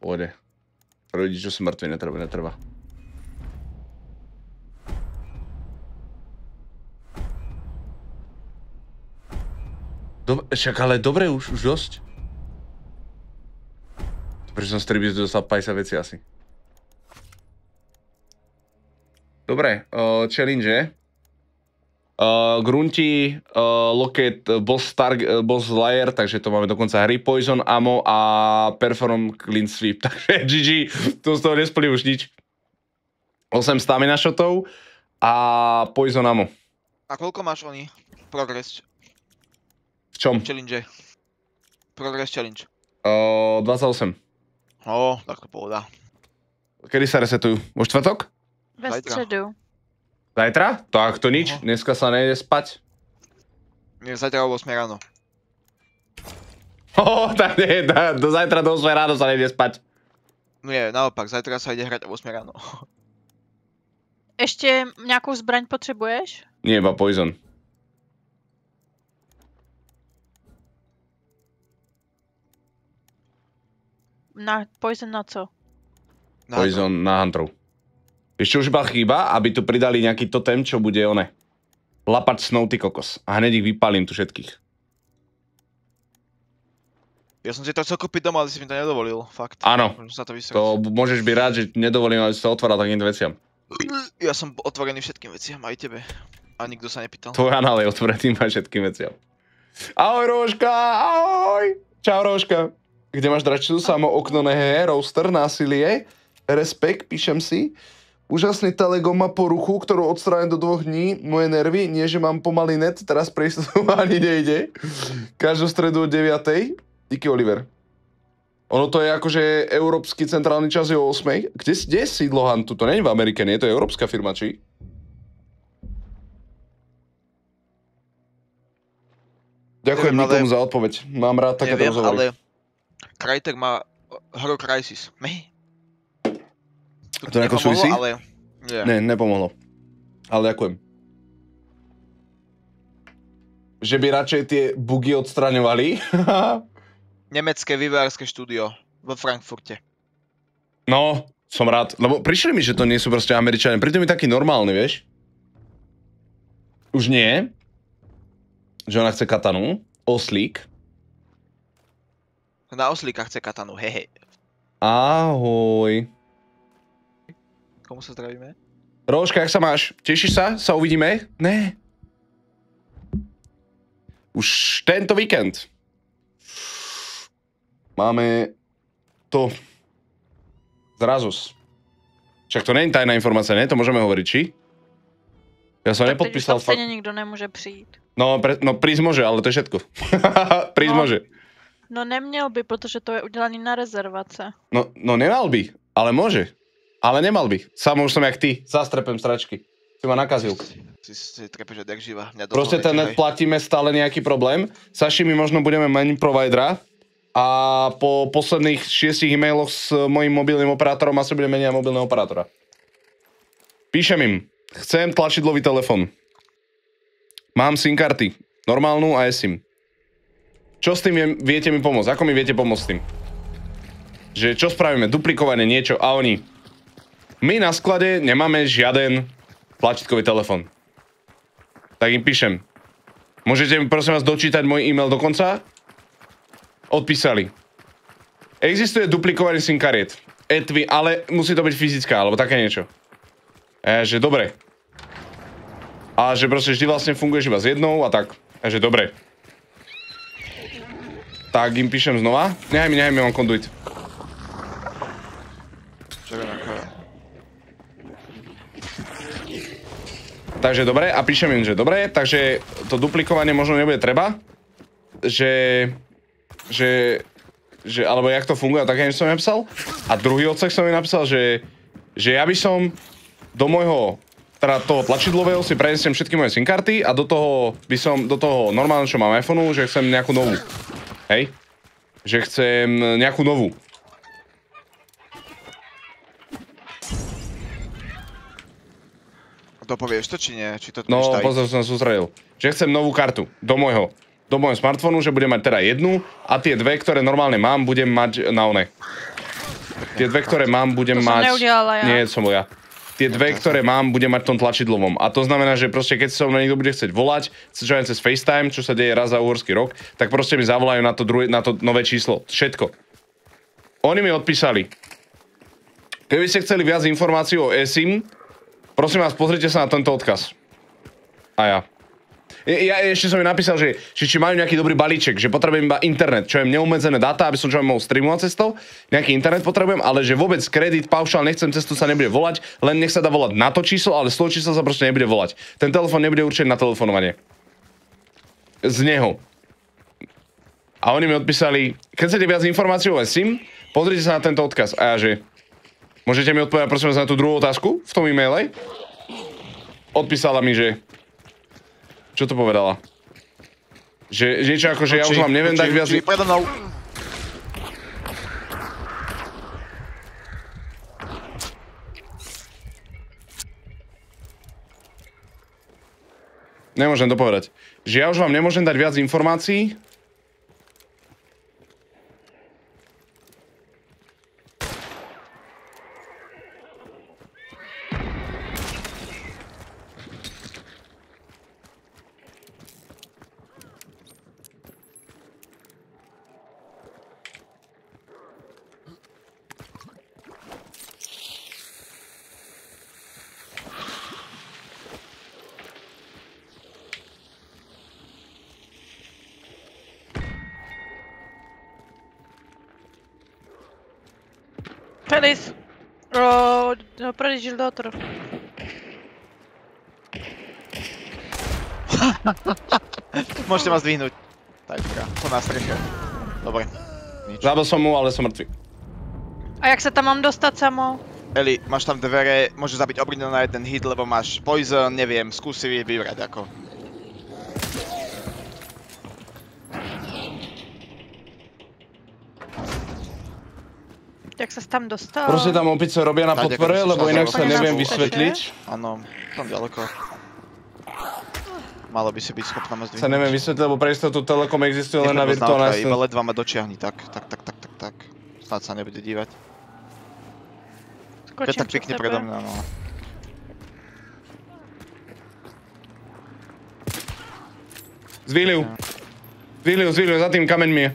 A: Pôjde. Pre ľudí, čo sú mŕtvi, netreba. Dobre, však ale dobre, už, už dosť. Prečo som z Tribis dostal 50 veci asi. Dobre, uh, challenge. Uh, Grunti, uh, Locket, uh, Boss, Star, Boss Lair, takže to máme dokonca hry Poison, Ammo a Perform Clean Sweep, takže GG, to z toho nesplní už nič. 8 stamina shotov a Poison Ammo.
B: A koľko máš oni? Progress
A: V čom?
B: challenge. Progress challenge.
A: Uh, 28.
B: Ó, tak to pohoda.
A: Kedy sa resetujú? Vo štvrtok?
C: Ve
B: Zajtra.
A: Zajtra? Tak to nič, dneska sa nejde spať.
B: Nie, zajtra o 8 ráno.
A: Oh, tak nie, da, do zajtra do 8 ráno sa nejde spať.
B: Nie, naopak, zajtra sa ide hrať o 8 ráno.
C: Ještě nějakou zbraň potřebuješ?
A: Nie, iba Poison.
C: Na poison na co?
B: Na
A: Poison na Hunterov. Vieš čo už iba chýba? Aby tu pridali nejaký totem, čo bude one. Lapať snou ty kokos. A hneď ich vypalím tu všetkých.
B: Ja som si to chcel kúpiť doma, ale si mi to nedovolil, fakt.
A: Áno.
B: Sa to
A: môžeš byť rád, že nedovolím, aby si sa otváral takýmto veciam.
B: Ja som otvorený všetkým veciam, aj tebe. A nikto sa nepýtal.
A: Tvoj anál je otvorený aj všetkým veciam. Ahoj, Rožka, ahoj! Čau, Rožka. Kde máš dračicu? Samo okno nehe, roaster, násilie. Respekt, píšem si. Úžasný Telegom má poruchu, ktorú odstránim do dvoch dní. Moje nervy, nie že mám pomalý net, teraz pre istotu ani nejde. Každú stredu o 9. Díky, Oliver. Ono to je akože európsky centrálny čas je o 8. Kde, kde je sídlo Hantu? To nie je v Amerike, nie? To je európska firma, či? Ďakujem
B: Neviem, ale-
A: Nikomu za odpoveď. Mám rád takéto
B: Neviem,
A: rozhovory.
B: ale Crytek má Horror Crisis. Me?
A: To nejako
B: nepomohlo,
A: súvisí?
B: Ale... Nie.
A: Ne, nepomohlo. Ale ďakujem. Že by radšej tie bugy odstraňovali?
B: Nemecké vývojárske štúdio vo Frankfurte.
A: no, som rád. Lebo prišli mi, že to nie sú proste Američania. Pritom je taký normálny, vieš? Už nie. Že ona chce katanu. Oslík.
B: Na oslíka chce katanu, hehe.
A: Ahoj.
B: Komu sa zdravíme?
A: Rožka, jak sa máš? Tešíš sa? Sa uvidíme? Ne. Už tento víkend. Máme to zrazus. Však to není tajná informácia, ne? To môžeme hovoriť, či? Ja som
C: Tak
A: nepodpísal fakt.
C: stejně nikdo nemůže přijít.
A: No, pre, no prísť môže, ale to je všetko. prísť
C: No.
A: môže.
C: No neměl by, protože to je udělaný na rezervace.
A: No, no nemal by, ale môže. Ale nemal by. Samo už som jak ty. Zastrepem stračky. Si ma nakazil.
B: Si, si trepeš odjak živa. Mňa
A: Proste ten net platíme stále nejaký problém. Saši, my možno budeme meniť providera a po posledných šiestich e-mailoch s mojím mobilným operátorom asi budeme meniť mobilného operátora. Píšem im, chcem tlačidlový telefon. Mám SIM karty, normálnu a eSIM. Čo s tým viete mi pomôcť? Ako mi viete pomôcť s tým? Že čo spravíme? Duplikovanie niečo a oni. My na sklade nemáme žiaden tlačítkový telefon tak im píšem. Môžete mi prosím vás dočítať môj e-mail do konca? Odpísali. Existuje duplikovanie SIM kariet. Etvi, ale musí to byť fyzická, alebo také niečo. Ja, že dobre. A že proste vždy vlastne funguješ iba s jednou a tak. A že dobre. Tak im píšem znova. Nechaj mi, nechaj mi, mám konduit.
B: Čakaj, ako je.
A: Takže dobre, a píšem im, že dobre, takže to duplikovanie možno nebude treba, že, že, že, alebo jak to funguje, tak som im napísal. A druhý odsek som im napísal, že, že ja by som do môjho, teda toho tlačidlového si prenesiem všetky moje SIM karty a do toho by som, do toho normálne, čo mám iPhoneu, že chcem nejakú novú. Hej? Že chcem nejakú novú.
B: Dopovieš to, či nie? Či to
A: No, pozor, som sústredil. Že chcem novú kartu do môjho, do môjho smartfónu, že budem mať teda jednu a tie dve, ktoré normálne mám, budem mať na one. Tie dve, ktoré mám, budem
C: To som
A: mať...
C: neudiala ja.
A: Nie, som ja. Tie dve, ktoré mám, budem mať v tom tlačidlovom. A to znamená, že proste keď sa mnou niekto bude chcieť volať, čo aj cez FaceTime, čo sa deje raz za uhorský rok, tak proste mi zavolajú na to, druhé, na to nové číslo. Všetko. Oni mi odpísali. Keby ste chceli viac informácií o eSIM, prosím vás, pozrite sa na tento odkaz. A ja. Ja, ešte som mi napísal, že, že či majú nejaký dobrý balíček, že potrebujem iba internet, čo je neobmedzené dáta, aby som čo mohol streamovať cestou, nejaký internet potrebujem, ale že vôbec kredit, paušal, nechcem cestu sa nebude volať, len nech sa dá volať na to číslo, ale z toho čísla sa proste nebude volať. Ten telefón nebude určený na telefonovanie. Z neho. A oni mi odpísali, keď chcete viac informácií o SIM, pozrite sa na tento odkaz. A ja že, môžete mi odpovedať prosím vás na tú druhú otázku v tom e-maile? Odpísala mi, že čo to povedala? Že, niečo ako, že ja už vám neviem dať viac...
B: Predo mnou.
A: Nemôžem dopovedať. Že ja už vám nemôžem dať viac informácií.
C: O, pređi žildotor.
B: Môžete ma zdvihnúť. Tajčka, to na streche. Dobre. Nič.
A: Zabil som mu, ale som mŕtvy.
C: A jak se tam mám dostat samo?
B: Eli, máš tam dvere, môžeš zabiť obrňu na jeden hit, lebo máš poison, neviem, skús si vybrať ako.
C: Jak se tam dostal?
A: Proste tam opice robia na
B: Tady, ako
A: lebo inak sa neviem vysvetliť.
B: Áno, tam ďaleko. Malo by si byť schopná ma zdvihnúť.
A: Sa neviem vysvetliť, lebo pre istotu Telekom existuje len na virtuálnej
B: Iba ledva ma dočiahni, tak, tak, tak, tak, tak, tak. Snad sa nebude dívať.
C: Skočím
B: tak pekne predo mňa, no.
A: Zvíliu. Zvíliu, zvíliu, za tým kameňmi je.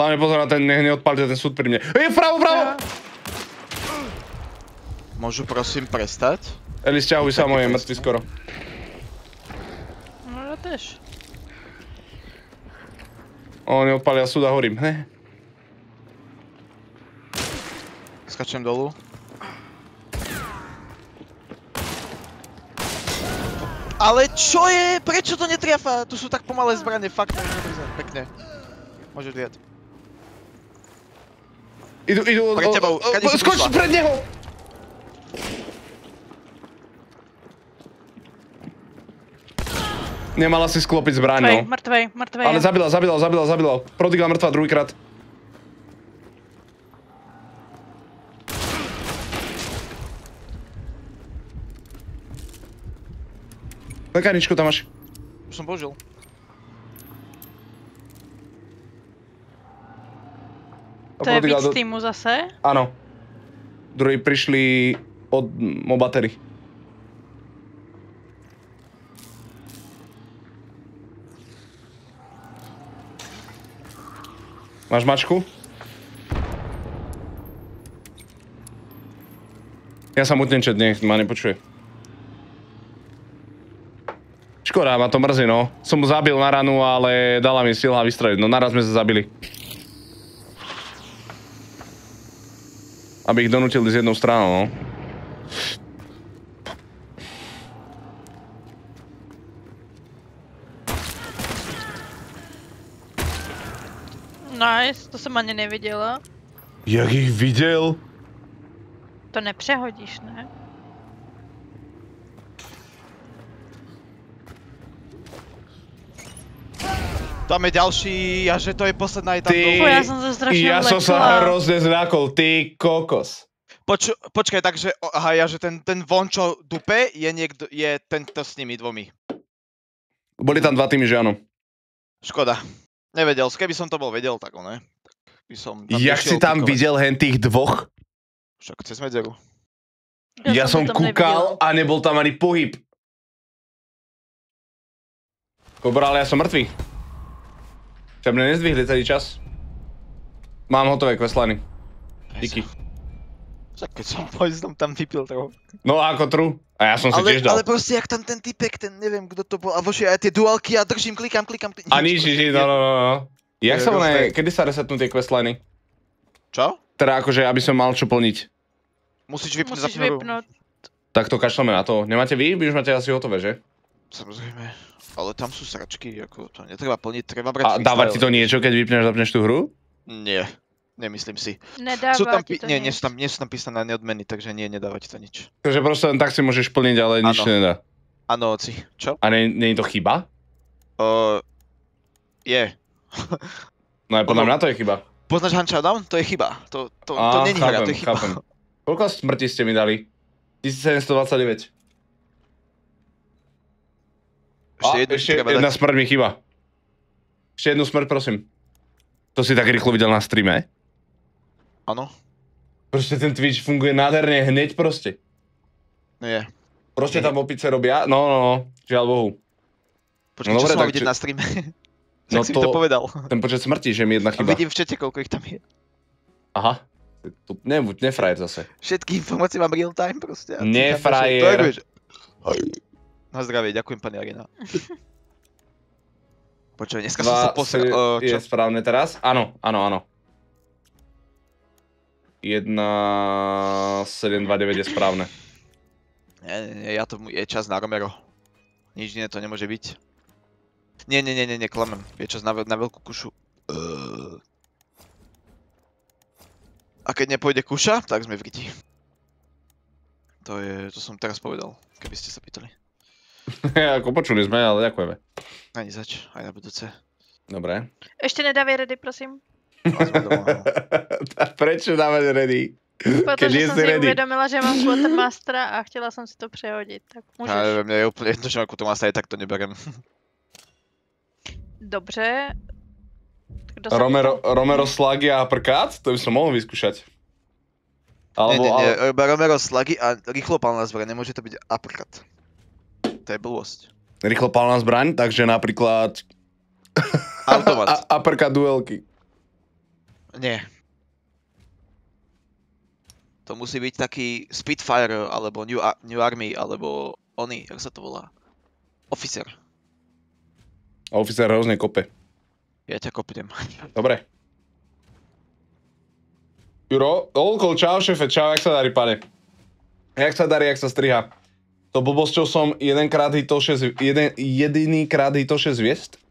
A: Hlavne pozor na ten, nech neodpálite ten súd pri mne. Je, vpravo, vpravo!
B: Môžu prosím prestať?
A: Eli, stiahuj sa moje, mŕtvy skoro.
C: No já tež.
A: Oni odpalia súd a horím. He.
B: Skačem dolu. Ale čo je? Prečo to netriafa? Tu sú tak pomalé zbranie, fakt. Pekne. Môžeš viať.
A: Idú, idú,
B: Pred tebou, kade si
A: skoč pred neho! Nemala si sklopiť zbraň, no.
C: Mrtvej, mrtvej.
A: Ale zabila, zabila, zabila, zabila. Prodigla mŕtva druhýkrát. Lekárničku tam máš.
B: Už som božil.
C: To je víc
A: do-
C: týmu zase?
A: Áno. Druhý prišli od mobatery. Máš mačku? Ja sa mutnem čet, nech ma nepočuje. Škoda, ma to mrzí, no. Som mu zabil na ranu, ale dala mi silná vystreliť. No naraz sme sa zabili. Aby ich donútili z jednou stranou, no.
C: Nice, to jsem ani neviděla.
A: Jak ich videl?
C: To nepřehodíš, ne?
B: Tam je ďalší a že to je posledná je tam
A: Ty-
C: já jsem se strašně
A: Ja som sa hrozne zľakol, ty kokos.
B: Poču, počkaj, takže, aha, ja, že ten, ten von, čo dupe, je niekto, je tento s nimi dvomi.
A: Boli tam dva týmy, že áno.
B: Škoda. Nevedel, keby som to bol vedel, tak. Tak by som tam
A: Jak si tam
B: pikovať.
A: videl hen tých dvoch?
B: Však cez medzeru.
A: Ja, som
C: to tam
A: kúkal
C: neviděla.
A: a nebol tam ani pohyb. Kobra, ale ja som mŕtvý. Čo mne nezdvihli celý čas. Mám hotové questliny. Díky.
B: Však keď som poizdom tam vypil trochu.
A: No ako true. A ja som si
B: Ale,
A: tiež dal.
B: ale proste, jak tam ten typek, ten neviem, kto to bol, a voši aj tie dualky, ja držím, klikám, klikám, klikám.
A: A nič, nič, no, no, no, no. Jak sa
B: rozbeh.
A: kedy sa resetnú tie questliny?
B: Čo?
A: Teda akože, aby som mal čo plniť.
B: Musíš vypnúť
C: Musíš
B: zapnúť.
C: vypnout.
A: Tak to kašleme na to. Nemáte vy? Vy už máte asi hotové, že?
B: Samozrejme. Ale tam sú sračky, ako to netreba plniť, treba brať
A: A dáva ti to niečo, keď vypneš zapneš tú hru?
B: Nie, nemyslím si.
C: Nedáva
B: sú tam,
C: ti to
B: nie, nie, sú tam, nie sú tam písané neodmeny, takže nie, nedáva ti to nič.
A: Takže proste len tak si môžeš plniť, ale nič to nedá.
B: Áno, oci. Čo?
A: A nie, nie je to chyba?
B: Uh, je.
A: No aj podľa mňa to je chyba.
B: Poznáš Hunt Showdown? To je chyba. To, to, to
A: Á,
B: není hra, to je chyba.
A: chápem. Koľko smrti ste mi dali? 1729.
B: Ešte
A: A,
B: jednu
A: ešte jedna
B: dať.
A: smrť mi chyba. Ešte jednu smrť, prosím. To si tak rýchlo videl na streame?
B: Áno?
A: Proste ten Twitch funguje nádherne hneď proste.
B: Nie.
A: Proste
B: Nie.
A: tam opice robia, no, no, no, žiaľ Bohu.
B: Počkej,
A: No
B: čo
A: dobre,
B: som
A: tak
B: vidieť
A: či-
B: na streame?
A: No
B: tak si mi to
A: to-
B: povedal.
A: Ten počet smrti, že mi jedna
B: A
A: chyba.
B: vidím v čete, koľko ich tam je.
A: Aha. Tu, ne, nefrajer zase.
B: Všetky informácie mám real time proste. a ty
A: Nie,
B: tam dáš-
A: frajer.
B: To je. Na zdravie, ďakujem pani Arina. Počkaj, dneska som sa
A: si-
B: Uh,
A: je
B: čo?
A: správne teraz? Áno, áno, áno. 1, 7, 2, 9 je správne.
B: Nie, nie, ja to, je čas na Romero. Nič iné to nemôže byť. Nie, nie, nie, nie, nie, klamem. Je čas na, na veľkú kušu. Uh. A keď nepôjde kuša, tak sme v riti. To je, to som teraz povedal, keby ste sa pýtali.
A: Ako počuli sme, ale ďakujeme.
B: Ani zač, aj na budúce.
A: Dobre.
C: Ještě nedávej ready, prosím.
B: No.
A: Prečo dávať ready? Keď
C: Protože
A: nie
C: jsem
A: si ready.
C: uvědomila, že mám Quartermastera a chtěla jsem si to přehodit. Tak můžeš.
B: neviem, mne je úplne jedno, že ako to má stať, tak to neberem.
C: Dobře. Kdo
A: Romero,
C: pýtal?
A: Romero Slug a Uppercut? To by som mohol vyskúšať.
B: Nie,
A: Alebo,
B: nie, nie,
A: ale,
B: iba Romero slagy a rýchlo pán na nemôže to byť uppercut. To je blbosť.
A: rýchlo palná zbraň, takže napríklad
B: Automat.
A: a, uppercut duelky.
B: Nie. To musí byť taký Spitfire, alebo New, Ar- New Army, alebo Oni, jak sa to volá? Officer.
A: A oficer hrozne kope.
B: Ja ťa kopnem.
A: Dobre. Juro, Olko, čau šefe, čau, jak sa darí, pane? Jak sa darí, jak sa striha? To blbosťou som jedenkrát hitol 6, jeden, jediný krát hitol 6 hviezd?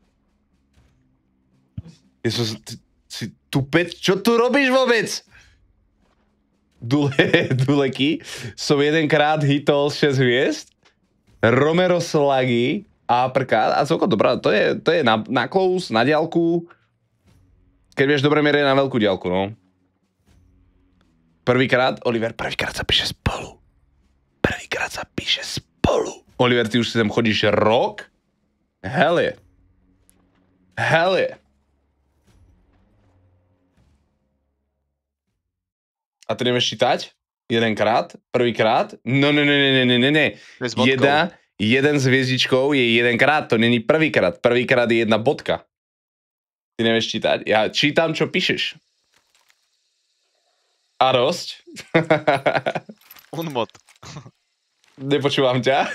A: Ja som, si, si tupec, čo tu robíš vôbec? Dule, Duleky, som jedenkrát hitol 6 hviezd, Romero Slagi a prká, a celkom dobrá, to je, to je na, na close, na diálku, keď vieš dobre mierať na veľkú diálku, no. Prvýkrát, Oliver, prvýkrát sa píše spolu. Prvýkrát sa píše spolu. Oliver, ty už si sem chodíš rok? Hell yeah. Hell yeah. A ty nevieš čítať? Jedenkrát? Prvýkrát? No, no, no, no, no, no, no, no.
B: Bez bodkov.
A: Jedna, jeden s hviezdičkou je jedenkrát, to není prvýkrát. Prvýkrát je jedna bodka. Ty nevieš čítať? Ja čítam, čo píšeš. A dosť?
B: Unmod.
A: Nepočúvam ťa.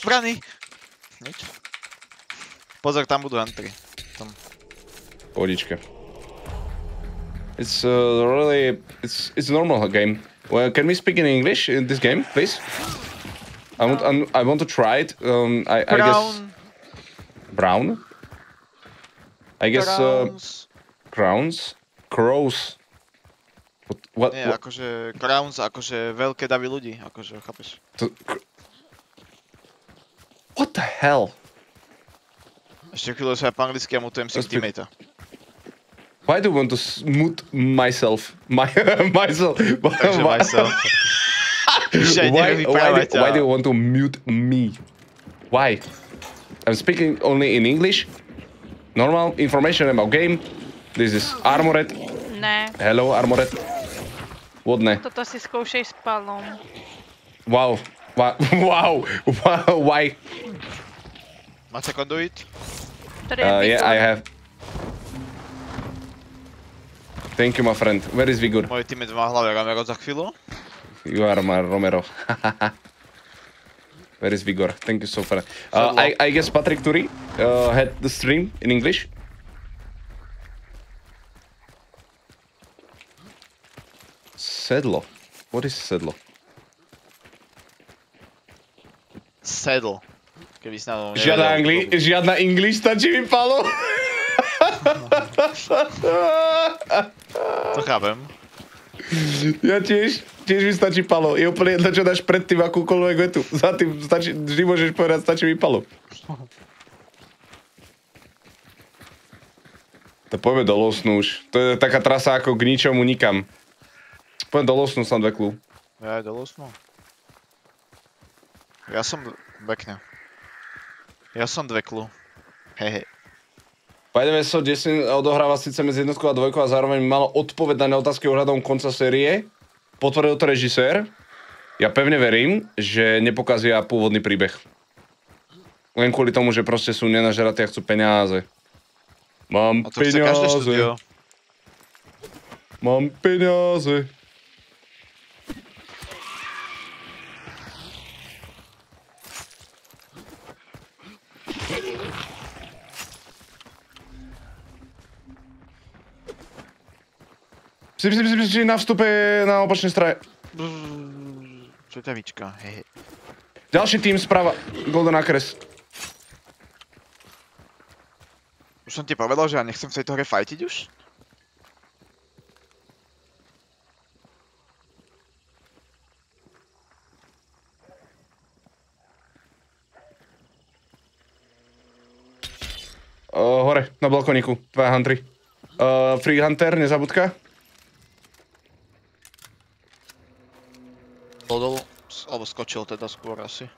B: Brany. Nič. Pozor, tam budú antry.
A: Pohodička. It's uh, really, it's, it's a normal game. Well, can we speak in English in this game, please? I want, I want to try it. Um, I, I guess
B: Brown.
A: I guess uh,
B: Crowns.
A: crowns, crows. What? what,
B: Nie,
A: what
B: akože Crowns, akože veľké davy ľudí, akože, chápeš?
A: to, what the hell?
B: Ešte chvíľu sa ja po anglicky a mutujem si teammate.
A: Why do you want to smooth myself? My myself.
B: Takže
A: Why-
B: myself.
A: Why, why, do, why do you want to mute me? Why? I'm speaking only in English. Normal information about game. This is Armored.
C: Ne,
A: Hello, Armored. What ne?
C: toto si zkoušej s palom.
A: Wow. Wow. Wow. wow. Why?
B: Máte conduit?
C: Tady je
A: Uh, yeah, I have. Thank you, my friend. Where is Vigor?
B: Môj teammate má v hlave Romero za chvíľu.
A: You are my Romero. Where is Vigor? Thank you so far. Uh, I, I guess Patrick Turi uh, had the stream in English. Sedlo. What is sedlo?
B: sedl. Keby si na tom
A: Žiadna, angli, žiadna English, stačí mi palo.
B: To chápem.
A: Ja tiež, tiež mi stačí palo. Je úplne jedno, čo dáš pred tým akúkoľvek vetu. Za tým stačí, vždy môžeš povedať, stačí mi palo. To poďme do Losnu už. To je taká trasa ako k ničomu nikam. Poďme do Losnu, som dve kľú.
B: Ja aj do Losnu. Ja som... Pekne. Ja som dve klu. Hehe.
A: Pajdeme so, kde si odohráva síce medzi jednotkou a dvojkou a zároveň malo odpovedať na otázky ohľadom konca série. Potvrdil to režisér. Ja pevne verím, že nepokazia pôvodný príbeh. Len kvôli tomu, že proste sú nenažratí a chcú peniaze. Mám
B: A to chce každé štúdio.
A: peniaze, mám peniaze. Psi, psi, psi, psi, na vstupe na opačnej strane.
B: Četavička, hehe.
A: Ďalší tým sprava, Golden Acres.
B: Už som ti povedal, že ja nechcem v tejto hre fajtiť už?
A: Uh, hore, balkoniku, tvoja huntry. Uh, Free Hunter, nezabudka.
B: S- Alebo skočil teda skôr asi.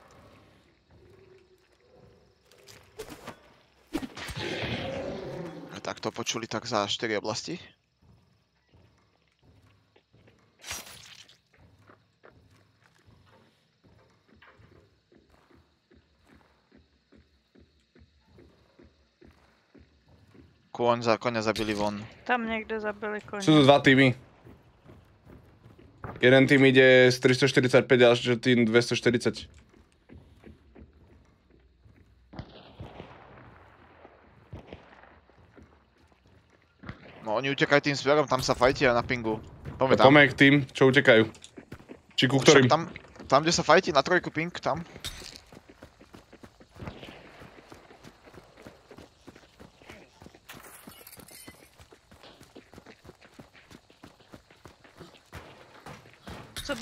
B: A Tak to počuli tak za 4 oblasti. Kôň za koňa zabili von.
C: Tam niekde zabili
A: Sú tu
C: koň.
A: dva týmy. Jeden tým ide z 345 až tým 240.
B: No oni utekajú tým smerom, tam sa fajtia na pingu. Poďme tam.
A: Poďme k tým, čo utekajú. Či ku ktorým?
B: Tam, tam, kde sa fajti, na trojku ping, tam.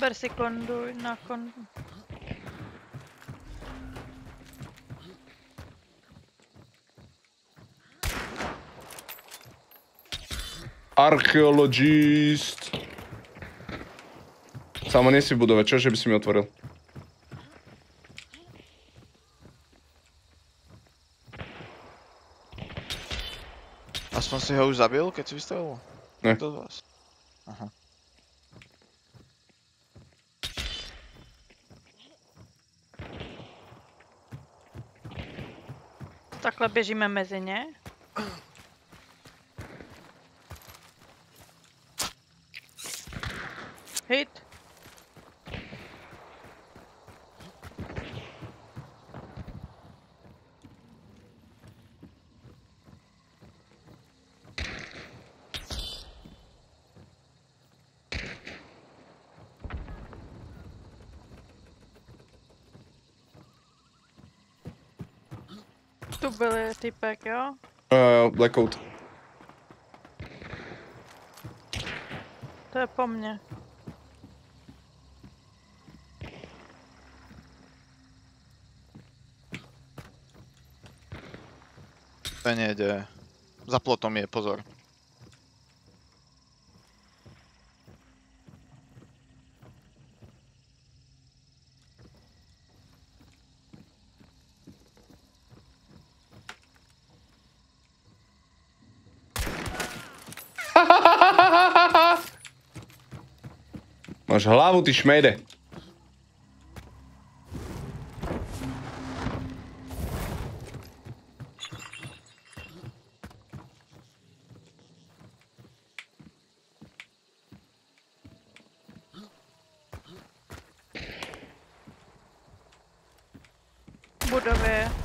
C: Zober si konduj na kondu.
A: Archeologist. Samo nie si budovať, čo, že by si mi otvoril?
B: Aspoň si ho už zabil, keď si vystavil?
A: Ne.
B: Kto z vás? Aha.
C: Takhle běžíme mezi ně. Hit. Tu byl typek, jo?
A: Uh, blackout.
C: To je po mně.
B: Ten nejde. Za plotom je, pozor.
A: Máš hlavu, ty šmejde.
C: V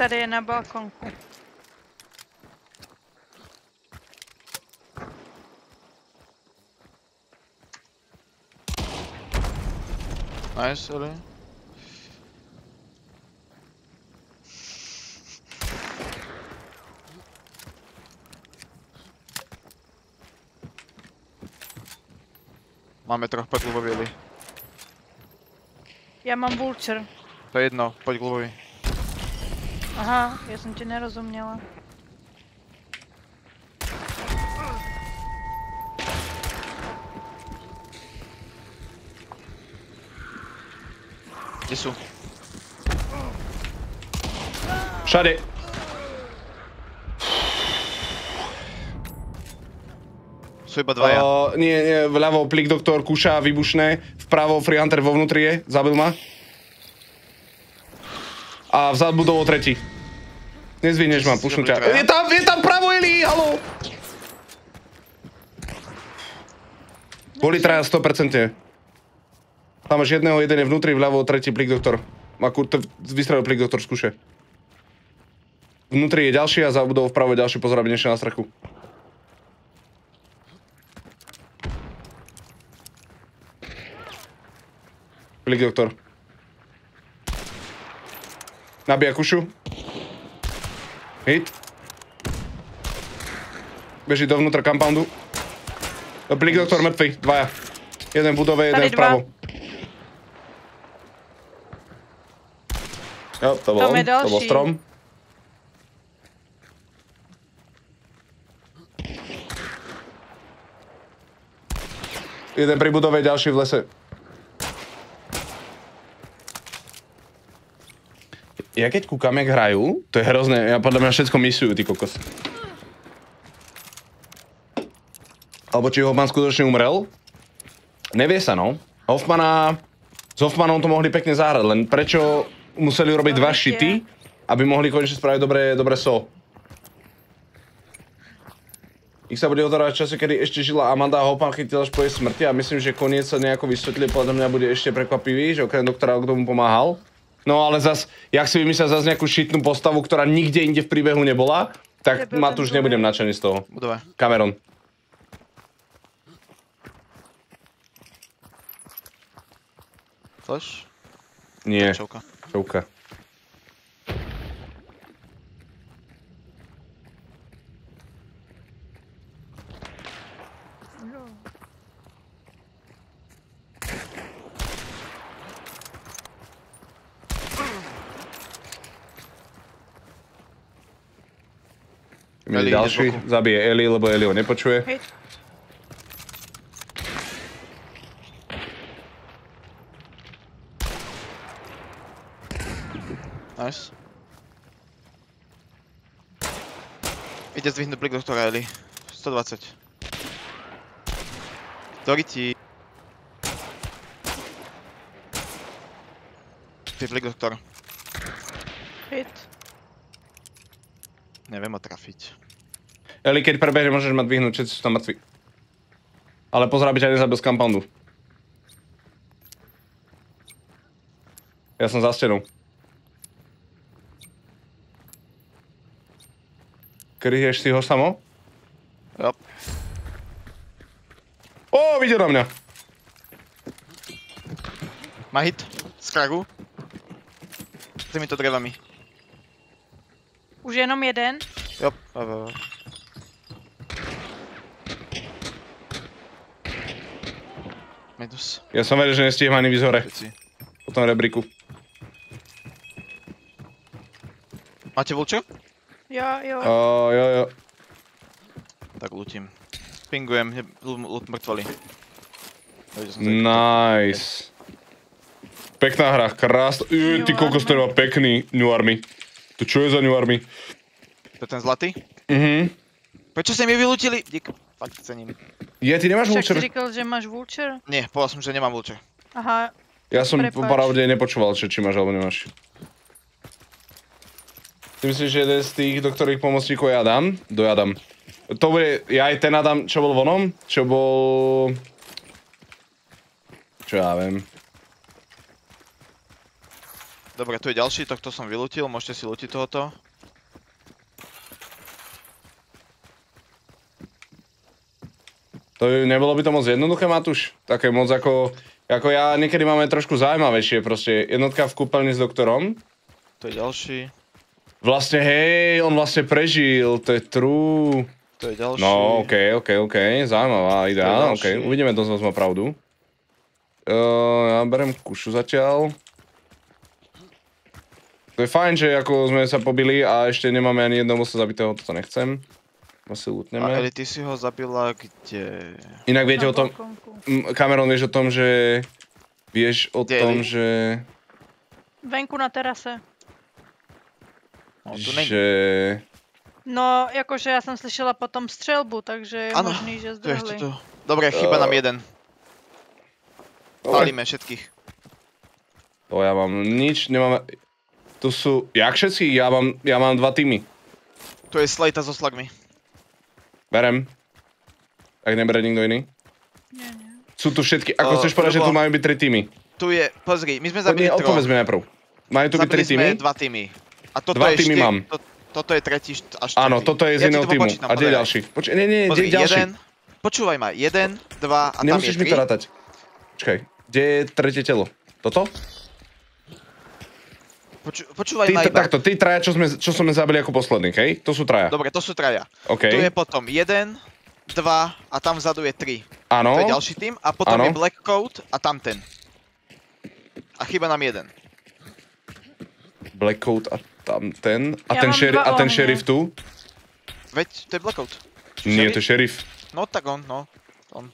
C: Tady je na balkonku.
B: Nice, sorry. Máme troch, poď Lubovi, Eli.
C: Já mám vulture.
B: To je jedno, poď k Lubovi.
C: Aha, já jsem ti nerozuměla.
B: Kde sú?
A: Všade.
B: Sú iba dvaja.
A: Uh, nie, nie, vľavo plik doktor kúša vybušné, vpravo free hunter vo vnútri je, zabil ma. A vzad budovou tretí. Nezvineš ma, pušnú ťa. Je tam, je tam pravo Eli, halo! Boli traja 100%. Tam máš jedného, jeden je vnútri, vľavo tretí plik doktor. T- vystrelil plik doktor, skúše. Vnútri je ďalší a za budovou vpravo je ďalší, pozor, aby nešiel na strechu. Plik doktor. Nabíja kušu. Hit. Beží dovnútra compoundu. Plik doktor mŕtvy, dvaja. Jeden v budove, jeden
C: Tady dva.
A: vpravo. Jo, to bol to bol strom. Jeden pri budove, ďalší v lese. Ja keď kúkam, jak hrajú, to je hrozné. Ja podľa mňa všetko misujú, ty kokos. Alebo či Hoffman skutočne umrel? Nevie sa, no. Hoffmana... S Hoffmanom to mohli pekne zahrať, len prečo museli urobiť dva šity, aby mohli konečne spraviť dobré, dobré so. Ich sa bude odorovať v čase, kedy ešte žila Amanda a Hoffman chytil až po jej smrti a myslím, že koniec sa nejako vysvetlí, podľa mňa bude ešte prekvapivý, že okrem doktora, kto mu pomáhal. No ale zas, jak si vymyslel zase nejakú šitnú postavu, ktorá nikde inde v príbehu nebola, tak ma tu už nebudem nadšený z toho.
B: Budove.
A: Cameron.
B: Flash?
A: Nie,
B: Čovka.
A: čovka.
B: Eli
A: ďalší zabije Eli, lebo Eli ho nepočuje.
C: Hit.
B: Nice. Ide zdvihnúť blik doktora Eli. 120. Ktorý ti... Ty blik doktor.
C: Hit.
B: Neviem ho trafiť.
A: Eli, keď prebehne, môžeš ma dvihnúť, všetci sú tam mŕtvi. Ale pozor, aby ťa nezabil z compoundu. Ja som za stenou. Kryješ si ho samo?
B: Jo.
A: Ó, videl na mňa.
B: Má hit. Z kragu. S týmito drevami.
C: Už jenom jeden.
B: Jo. jo, jo. Minus.
A: Ja som vedel, že nestihnem ani výsť hore. Po tom rebriku.
B: Máte vulčo?
C: Jo, jo.
A: Ó, jo, jo.
B: Tak lutím. Pingujem, je lut, za-
A: Nice. Pekná hra, krásna. Ty kokos, to má pekný New Army. To čo je za New Army?
B: To je ten zlatý?
A: Mhm.
B: Prečo ste mi vylútili? Dík. Fakt cením.
A: Je, ty nemáš
C: Však si
A: Vulture?
C: říkal, že máš vulture?
B: Nie, povedal som, že nemám vulčer.
C: Aha,
A: Ja som
C: Prepáč.
A: popravde nepočúval, že či máš alebo nemáš. Ty myslíš, že jeden z tých, do ktorých pomocníkov ja dám? Do ja dám. To bude, ja aj ten Adam, čo bol vonom? Čo bol... Čo ja viem.
B: Dobre, tu je ďalší, tohto som vylútil, môžete si lútiť tohoto.
A: To je, nebolo by to moc jednoduché, Matúš? Také moc ako... Ako ja, niekedy máme trošku zaujímavejšie, proste jednotka v kúpeľni s doktorom.
B: Tu je ďalší,
A: Vlastne, hej, on vlastne prežil, to je true.
B: tu je ďalší.
A: No, okej, okej, okej, zaujímavá idea, okej, uvidíme, to zase má pravdu. Uh, ja berem kušu zatiaľ. To je fajn, že ako sme sa pobili a ešte nemáme ani jedného bossa zabitého, toto nechcem. To si
B: A
A: lutneme.
B: Eli, ty si ho zabila kde?
A: Inak viete o tom, Cameron, vieš o tom, že... Vieš o
B: Kde
A: tom,
B: Eli?
A: že...
C: Venku na terase.
B: No, tu není.
A: že...
C: No, jakože ja som slyšela potom střelbu, takže je
B: Áno,
C: možný, že zdrhli.
B: tu. Dobre, chýba nám
A: Eh,
B: jeden. Palíme všetkých.
A: To ja mám nič, nemáme... Tu sú... Jak všetci? Ja mám, ja mám dva týmy.
B: Tu je Slejta so slagmi.
A: Berem. Ak nebere nikto iný.
C: Nie, nie.
A: Sú tu všetky... Ako chceš povedať, že tu majú byť tri týmy?
B: Tu je, pozri, my sme
A: To
B: zabili troch.
A: odpovedz mi najprv. Majú tu byť tri
B: Zabili sme
A: týmy?
B: dva týmy. A toto
A: Dva
B: je
A: týmy mám.
B: To, toto je tretí a štvrtý.
A: Áno, toto je z
B: Ja
A: iného týmu. A kde je ďalší? Počkaj, nie, nie, kde je ďalší?
B: jeden, počúvaj ma, jeden, dva a tam je
A: Nemusíš mi
B: tri.
A: to rátať. Počkaj, kde je tretie telo? Toto?
B: Poču, počúvaj
A: Ty,
B: ma iba.
A: takto, tí traja, čo sme, čo sme zabili ako posledných, hej? To sú traja.
B: Dobre, to sú traja.
A: OK.
B: Tu je potom jeden, dva a tam vzadu je tri.
A: Áno.
B: To je ďalší tým a potom
A: Áno.
B: je Black Coat a tamten. A chýba nám jeden.
A: Black Coat a tam ten. A
C: Ja
A: ten, šeri- a ten šerif tu?
B: Veď, to je Black Coat.
A: Nie, to je šerif.
B: No tak on, no. On.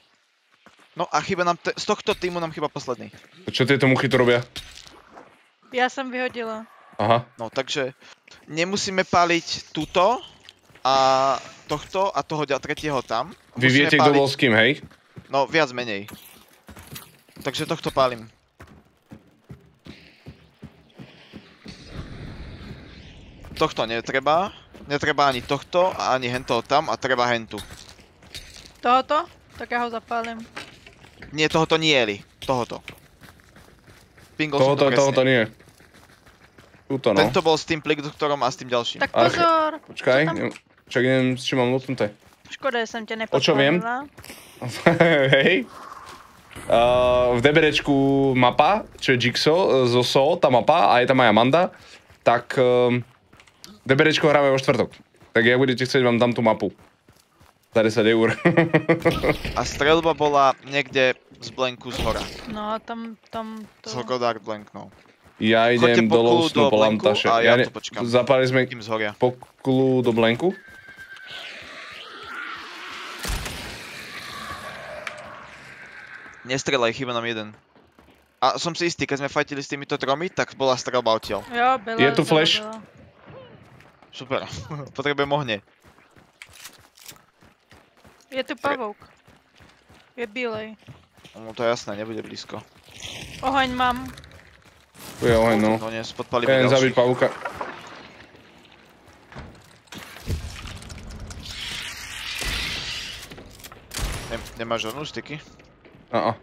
B: No a chýba nám, te- z tohto týmu nám chýba posledný.
A: Čo tieto muchy tu robia?
C: Ja som vyhodila.
A: Aha.
B: No takže nemusíme páliť túto a tohto a toho tretieho tam.
A: Vy
B: Musíme
A: viete, kto bol s kým, hej?
B: No, viac menej. Takže tohto pálim. Tohto netreba. Netreba ani tohto, a ani hentoho tam a treba hentu.
C: Tohoto? Tak ja ho zapálim.
B: Nie, tohoto nie Eli. Tohoto. Pingol som to
A: tohoto nie. Tuto, no.
B: Tento bol s tým plikdoktorom a s tým ďalším.
C: Tak
A: Ach,
C: pozor!
A: Počkaj,
C: tam?
A: ne- čak neviem, s čím mám lutnuté.
C: Škoda, že som ťa
A: O čo viem? hej. Uh, v DBDčku mapa, čo je Jigsaw, e, zo So, tá mapa, a je tam aj Amanda, tak um, DBDčko hráme vo štvrtok. Tak jak budete chcieť, vám dám tú mapu. Za 10 eur.
B: A strelba bola niekde z Blanku z hora.
C: No a tam, tam to...
B: Z Godard Blank, no.
A: ja idem do Lousnu
B: do
A: po
B: Blanku
A: Lantaše.
B: a ja
A: ne-
B: tu počkám.
A: Zapali sme poklu do Blanku.
B: Nestrelaj, chýba nám jeden. A som si istý, keď sme fajtili s týmito tromi, tak bola strelba odtiaľ.
C: Jo, byla,
A: Je tu flash?
C: byla.
B: Super. Potrebujem ohne.
C: Je tu pavouk. Je bílej.
B: No to je jasné, nebude blízko.
C: Oheň mám.
A: Tu je oheň, no.
B: No nie, podpalíme
A: Ja idem zabiť
B: ďalších.
A: pavúka.
B: Nem, nemáš žodnú styky?
A: Á,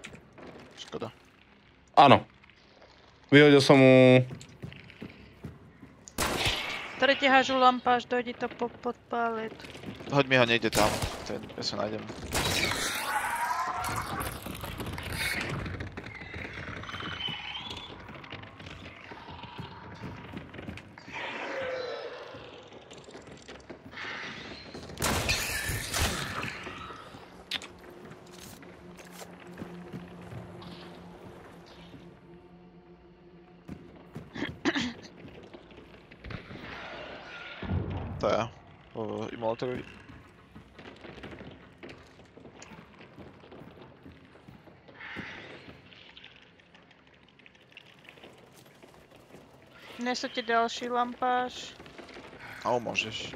B: Škoda.
A: áno. Vyhodil som mu...
C: Tady ti hážu lampáž, dojdi to po podpálit.
B: Hoď mi ho niekde tam. Ten, ja sa nájdem.
C: Nesu ti další lampáž.
B: No, môžeš.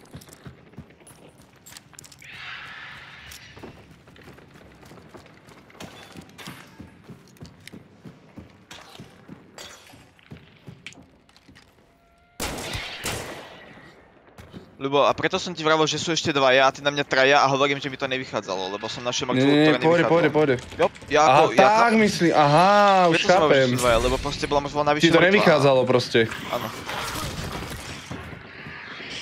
B: Ľubo, a preto som ti vravil, že sú ešte dvaja a ty na mňa traja a hovorím, že mi to nevychádzalo, lebo som našiel mŕtvolu,
A: nie,
B: ktorá
A: pôjde, pôjde, pôjde.
B: Jo, ja
A: Aha,
B: ako, ja
A: tak myslím, aha, už
B: Preto
A: chápem.
B: sú dvaja, lebo proste bola mŕtvola navyše
A: Ti to nevychádzalo proste.
B: Áno.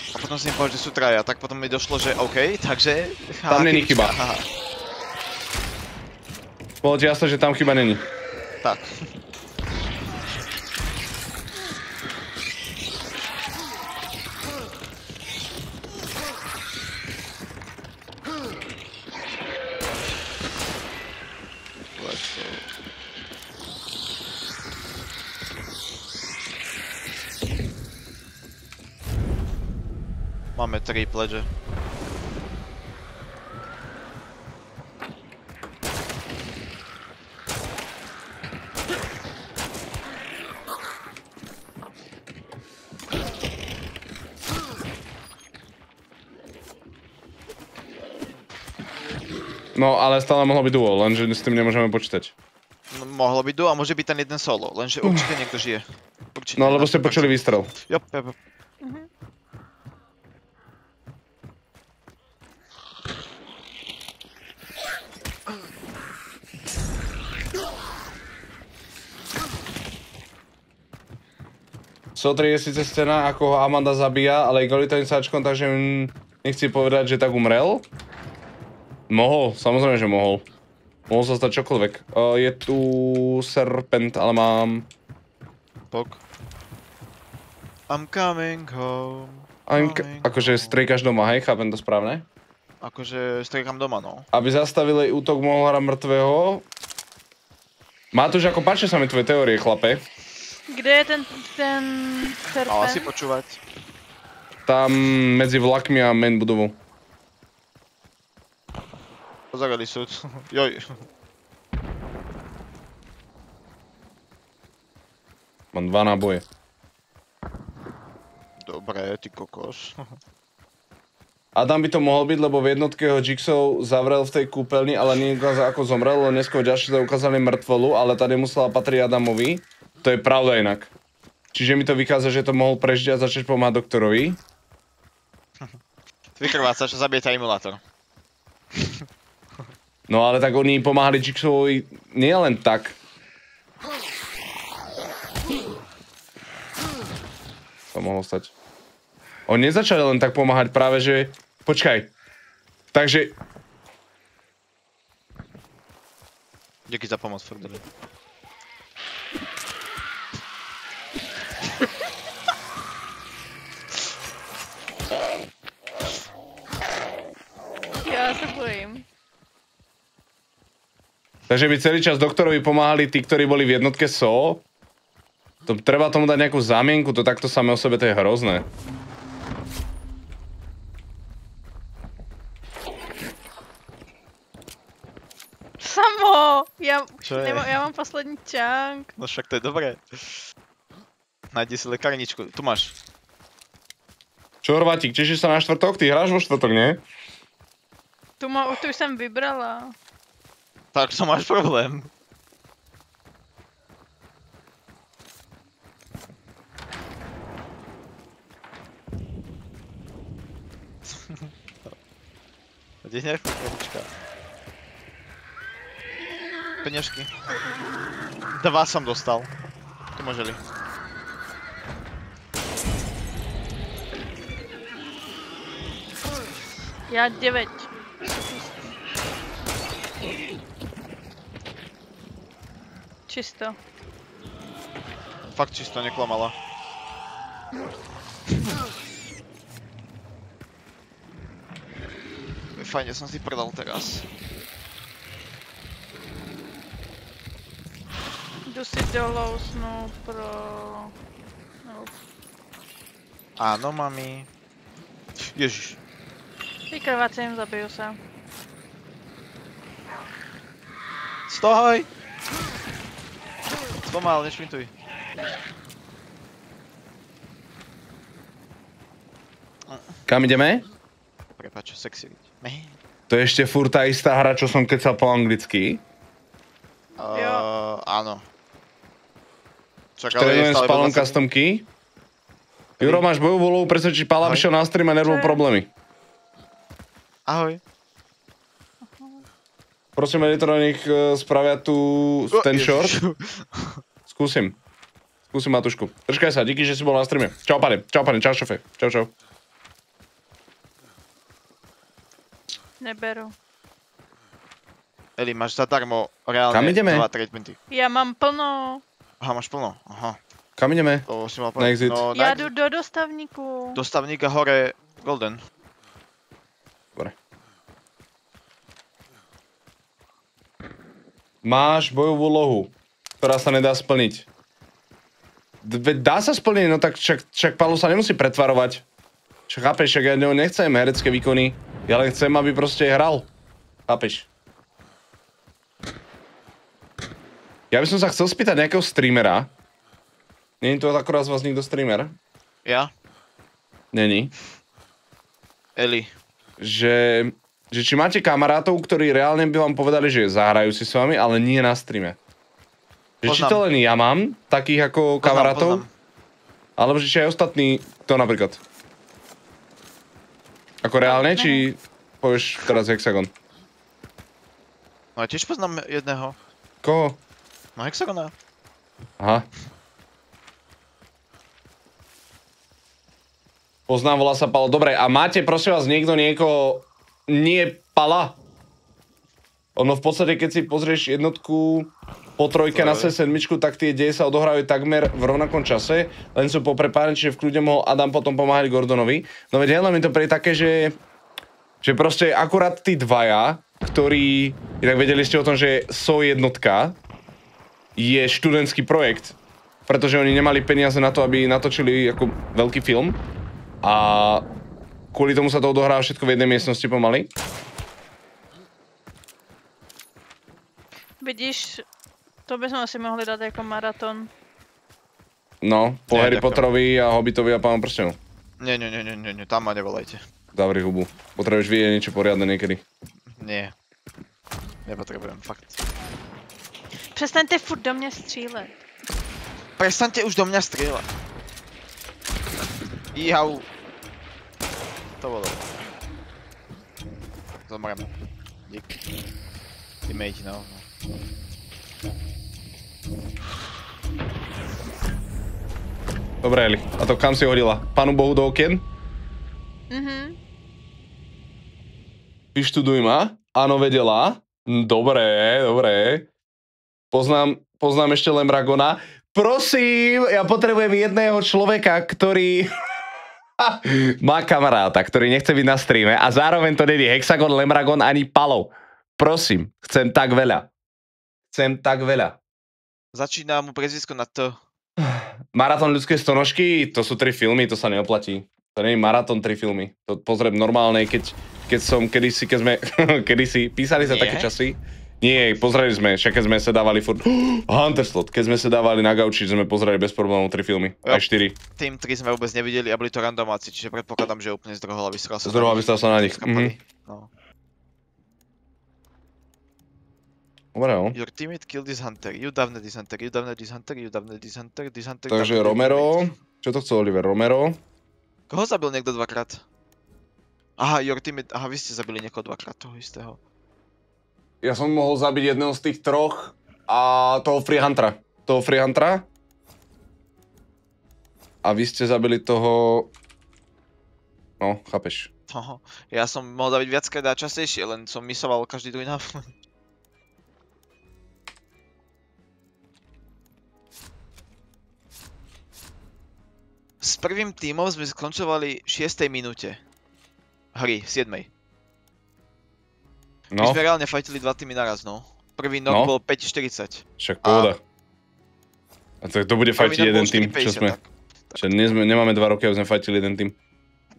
B: A potom si mi povedal, že sú traja, tak potom mi došlo, že OK, takže...
A: Tam není chyba.
B: Aha,
A: Bolo ti jasné, že tam chyba není.
B: tak. 3 pledge.
A: No, ale stále mohlo byť duo, lenže s tým nemôžeme počítať.
B: No, mohlo byť duo a môže byť ten jeden solo, lenže určite niekto žije. Určite,
A: no, lebo ste počuli výstrel.
B: Jop, jop, jop.
A: So 3 je síce scéna, ako ho Amanda zabíja, ale Igolito sáčkom, takže nechci povedať, že tak umrel. Mohol, samozrejme, že mohol. Mohol sa stať čokoľvek. Uh, je tu Serpent, ale mám...
B: Pok. I'm coming home.
A: I'm
B: coming
A: akože
B: home.
A: striekaš doma, hej, chápem to správne?
B: Akože striekam doma, no.
A: Aby zastavili útok Mohora mŕtvého. Matúš, ako páčia sa mi tvoje teórie, chlape.
C: Kde je ten, ten
B: Ale asi počúvať.
A: Tam medzi vlakmi a main budovou.
B: Pozerali súd. Joj.
A: Mám dva náboje.
B: Dobre, ty kokos.
A: Adam by to mohol byť, lebo v jednotke ho Jigsaw zavrel v tej kúpeľni, ale neukázal ako zomrel, lebo neskôr ďalšie ukázali mŕtvolu, ale tá nemusela patriť Adamovi. To je pravda inak. Čiže mi to vychádza, že to mohol prežiť a začať pomáhať doktorovi.
B: Vykrvácaš a zabije ťa emulátor.
A: No ale tak oni pomáhali Jigsawovi nie len tak. To mohlo stať. Oni nezačali len tak pomáhať, práve že... Počkaj. Takže...
B: Díky za pomoc, Ferdeli.
C: Já se bojím.
A: Takže by celý čas doktorovi pomáhali tí, ktorí boli v jednotke SO. To treba tomu dať nejakú zámienku, to takto samé o sebe to je hrozné.
C: Samo! Já,
B: Čo je?
C: nemá, já mám poslední čank.
B: No však to je dobré. Nájdi si lekárničku. Tu máš.
A: Čo Horvátik, tešíš sa na štvrtok? Ty hráš vo štvrtok, nie?
C: Tu, má, tu už jsem vybrala.
B: Tak to máš problém. Kde je počka. Peňažky. Dva som dostal. Tu môželi.
C: Já devět. Čisto.
B: Fakt čisto neklamala. Fajne som si predal teraz.
C: Jdu si dolousnu pro... No,
B: Áno, mami. Ježiš.
C: Vykrvácím, zabiju se.
B: Stoj! Pomal, nešprintuj.
A: Kam ideme?
B: Prepač, sexy.
A: To je ešte furt tá istá hra, čo som kecal po anglicky.
B: Uh, áno. Čak, ale je stále
A: Palom
B: 20.
A: Customky. Juro, máš bojovú volovu, presvedčiť Pala,
B: Ahoj.
A: vyšiel na stream a
C: je?
A: problémy.
B: Ahoj.
A: Prosím, editora, nech spravia tu ten short. Skúsim. Skúsim Matušku. Držkaj sa, díky, že si bol na streame. Čau, pane. Čau, pane. Čau, šofe. Čau, čau.
C: Neberu.
B: Eli, máš zadarmo reálne
A: Kam ideme?
B: dva treatmenty.
C: Já mám plno.
B: Aha, máš plno. Aha,
A: Kam ideme?
B: to si mal
A: Na exit.
B: No,
C: Já
B: na
C: jdu do dostavníku.
B: Dostavník a hore Golden.
A: Máš bojovú lohu, ktorá sa nedá splniť. Veď dá sa splniť, no tak však, však Palo sa nemusí pretvarovať. Čo chápeš, však ja nechcem herecké výkony. Ja len chcem, aby proste hral. Chápeš? Ja by som sa chcel spýtať nejakého streamera. Není to akorát z vás nikto streamer?
B: Ja?
A: Není.
B: Eli.
A: že, že či máte kamarátov, ktorí reálne by vám povedali, že zahrajú si s vami, ale nie na streame. Že či
B: Poznám.
A: to len ja mám, takých ako kamarátov,
B: Poznám,
A: alebo že či aj ostatní, to napríklad. Ako reálne, či povieš teraz Hexagon?
B: No ja tiež poznám jedného.
A: Koho?
B: No Hexagona.
A: Aha. Poznám, volá sa Palo. Dobre, a máte prosím vás niekto niekoho, nie Pala? Ono v podstate, keď si pozrieš jednotku po trojke na. C7, tak tie deje sa odohrávajú takmer v rovnakom čase, len sú poprepárené, čiže v kľude mohol Adam potom pomáhať Gordonovi. No veď hej, mi to príde také, že, že proste akurát tí dvaja, ktorí, inak vedeli ste o tom, že SO jednotka je študentský projekt, pretože oni nemali peniaze na to, aby natočili ako veľký film a kvôli tomu sa to odohráva všetko v jednej miestnosti pomaly.
C: Vidíš, to bychom asi mohli dát jako maraton.
A: No, po
B: Nie,
A: Harry. Potterovi a Hobbitovi a Pánom prstenov.
B: Nie, nie, nie, nie, nie, tam ma nevolajte.
A: Zavri hubu. Potrebuješ vidieť niečo poriadne niekedy.
B: Nie. Nepotrebujem, fakt.
C: Přestaňte furt do mě střílet.
B: Prestaňte už do mňa strieľať. Jau. To bolo. Zomrem. Dík. Teammate, no. no.
A: Dobre, Eli. A to kam si hodila? Pánu Bohu do okien?
C: Mhm.
A: Vyštuduj ma? Áno, vedela. Hm, Dobre, dobre. Poznám, poznám ešte len Ragona. Prosím, ja potrebujem jedného človeka, ktorý má kamaráta, ktorý nechce byť na streame a zároveň to není Hexagon, Lemragon ani Palov. Prosím, chcem tak veľa. Chcem tak veľa.
B: Začína mu prezvisko na to.
A: Maratón ľudskej stonožky, to sú tri filmy, to sa neoplatí. To nie je maratón tri filmy. To pozriem normálne, keď, keď som kedysi, keď sme, kedysi, písali sa
B: Nie.
A: také časy. Nie, pozreli sme, však keď sme sa dávali furt, Hunterslot, keď sme sa dávali na gauči, sme pozreli bez problémov tri filmy,
B: Jo.
A: aj štyri.
B: Tým 3 sme vôbec nevideli a boli to randomáci, čiže predpokladám, že úplne zdrohol a vysral sa.
A: Zdrohol a vysral sa na nich.
B: Skapali. No.
A: Dobre, no.
B: Your teammate killed this hunter. You downed this hunter. You downed this hunter. You downed this hunter. This hunter.
A: Takže Romero, čo to chcel Oliver? Romero,
B: Koho zabil niekto dvakrát? Aha, your teammate, aha, vy ste zabili niekoho dvakrát toho istého.
A: Ja som mohol zabiť jedného z tých troch a toho Free Huntera. Toho Free Huntera. A vy ste zabili toho... No, chápeš.
B: Toho. Ja som mohol zabiť viackrát a častejšie, len som misoval každý druhý nápad. S prvým tímom sme skončovali v 6. minúte. Hry, 7.
A: No.
B: My sme reálne fajtili dva týmy naraz, no. Prvý knock
A: no.
B: bol 5.40.
A: Však pohoda. A, a to, to bude fajtiť jeden tým, čo sme...
B: Tak.
A: Nie sme, nemáme dva roky, aby sme fajtili jeden tým.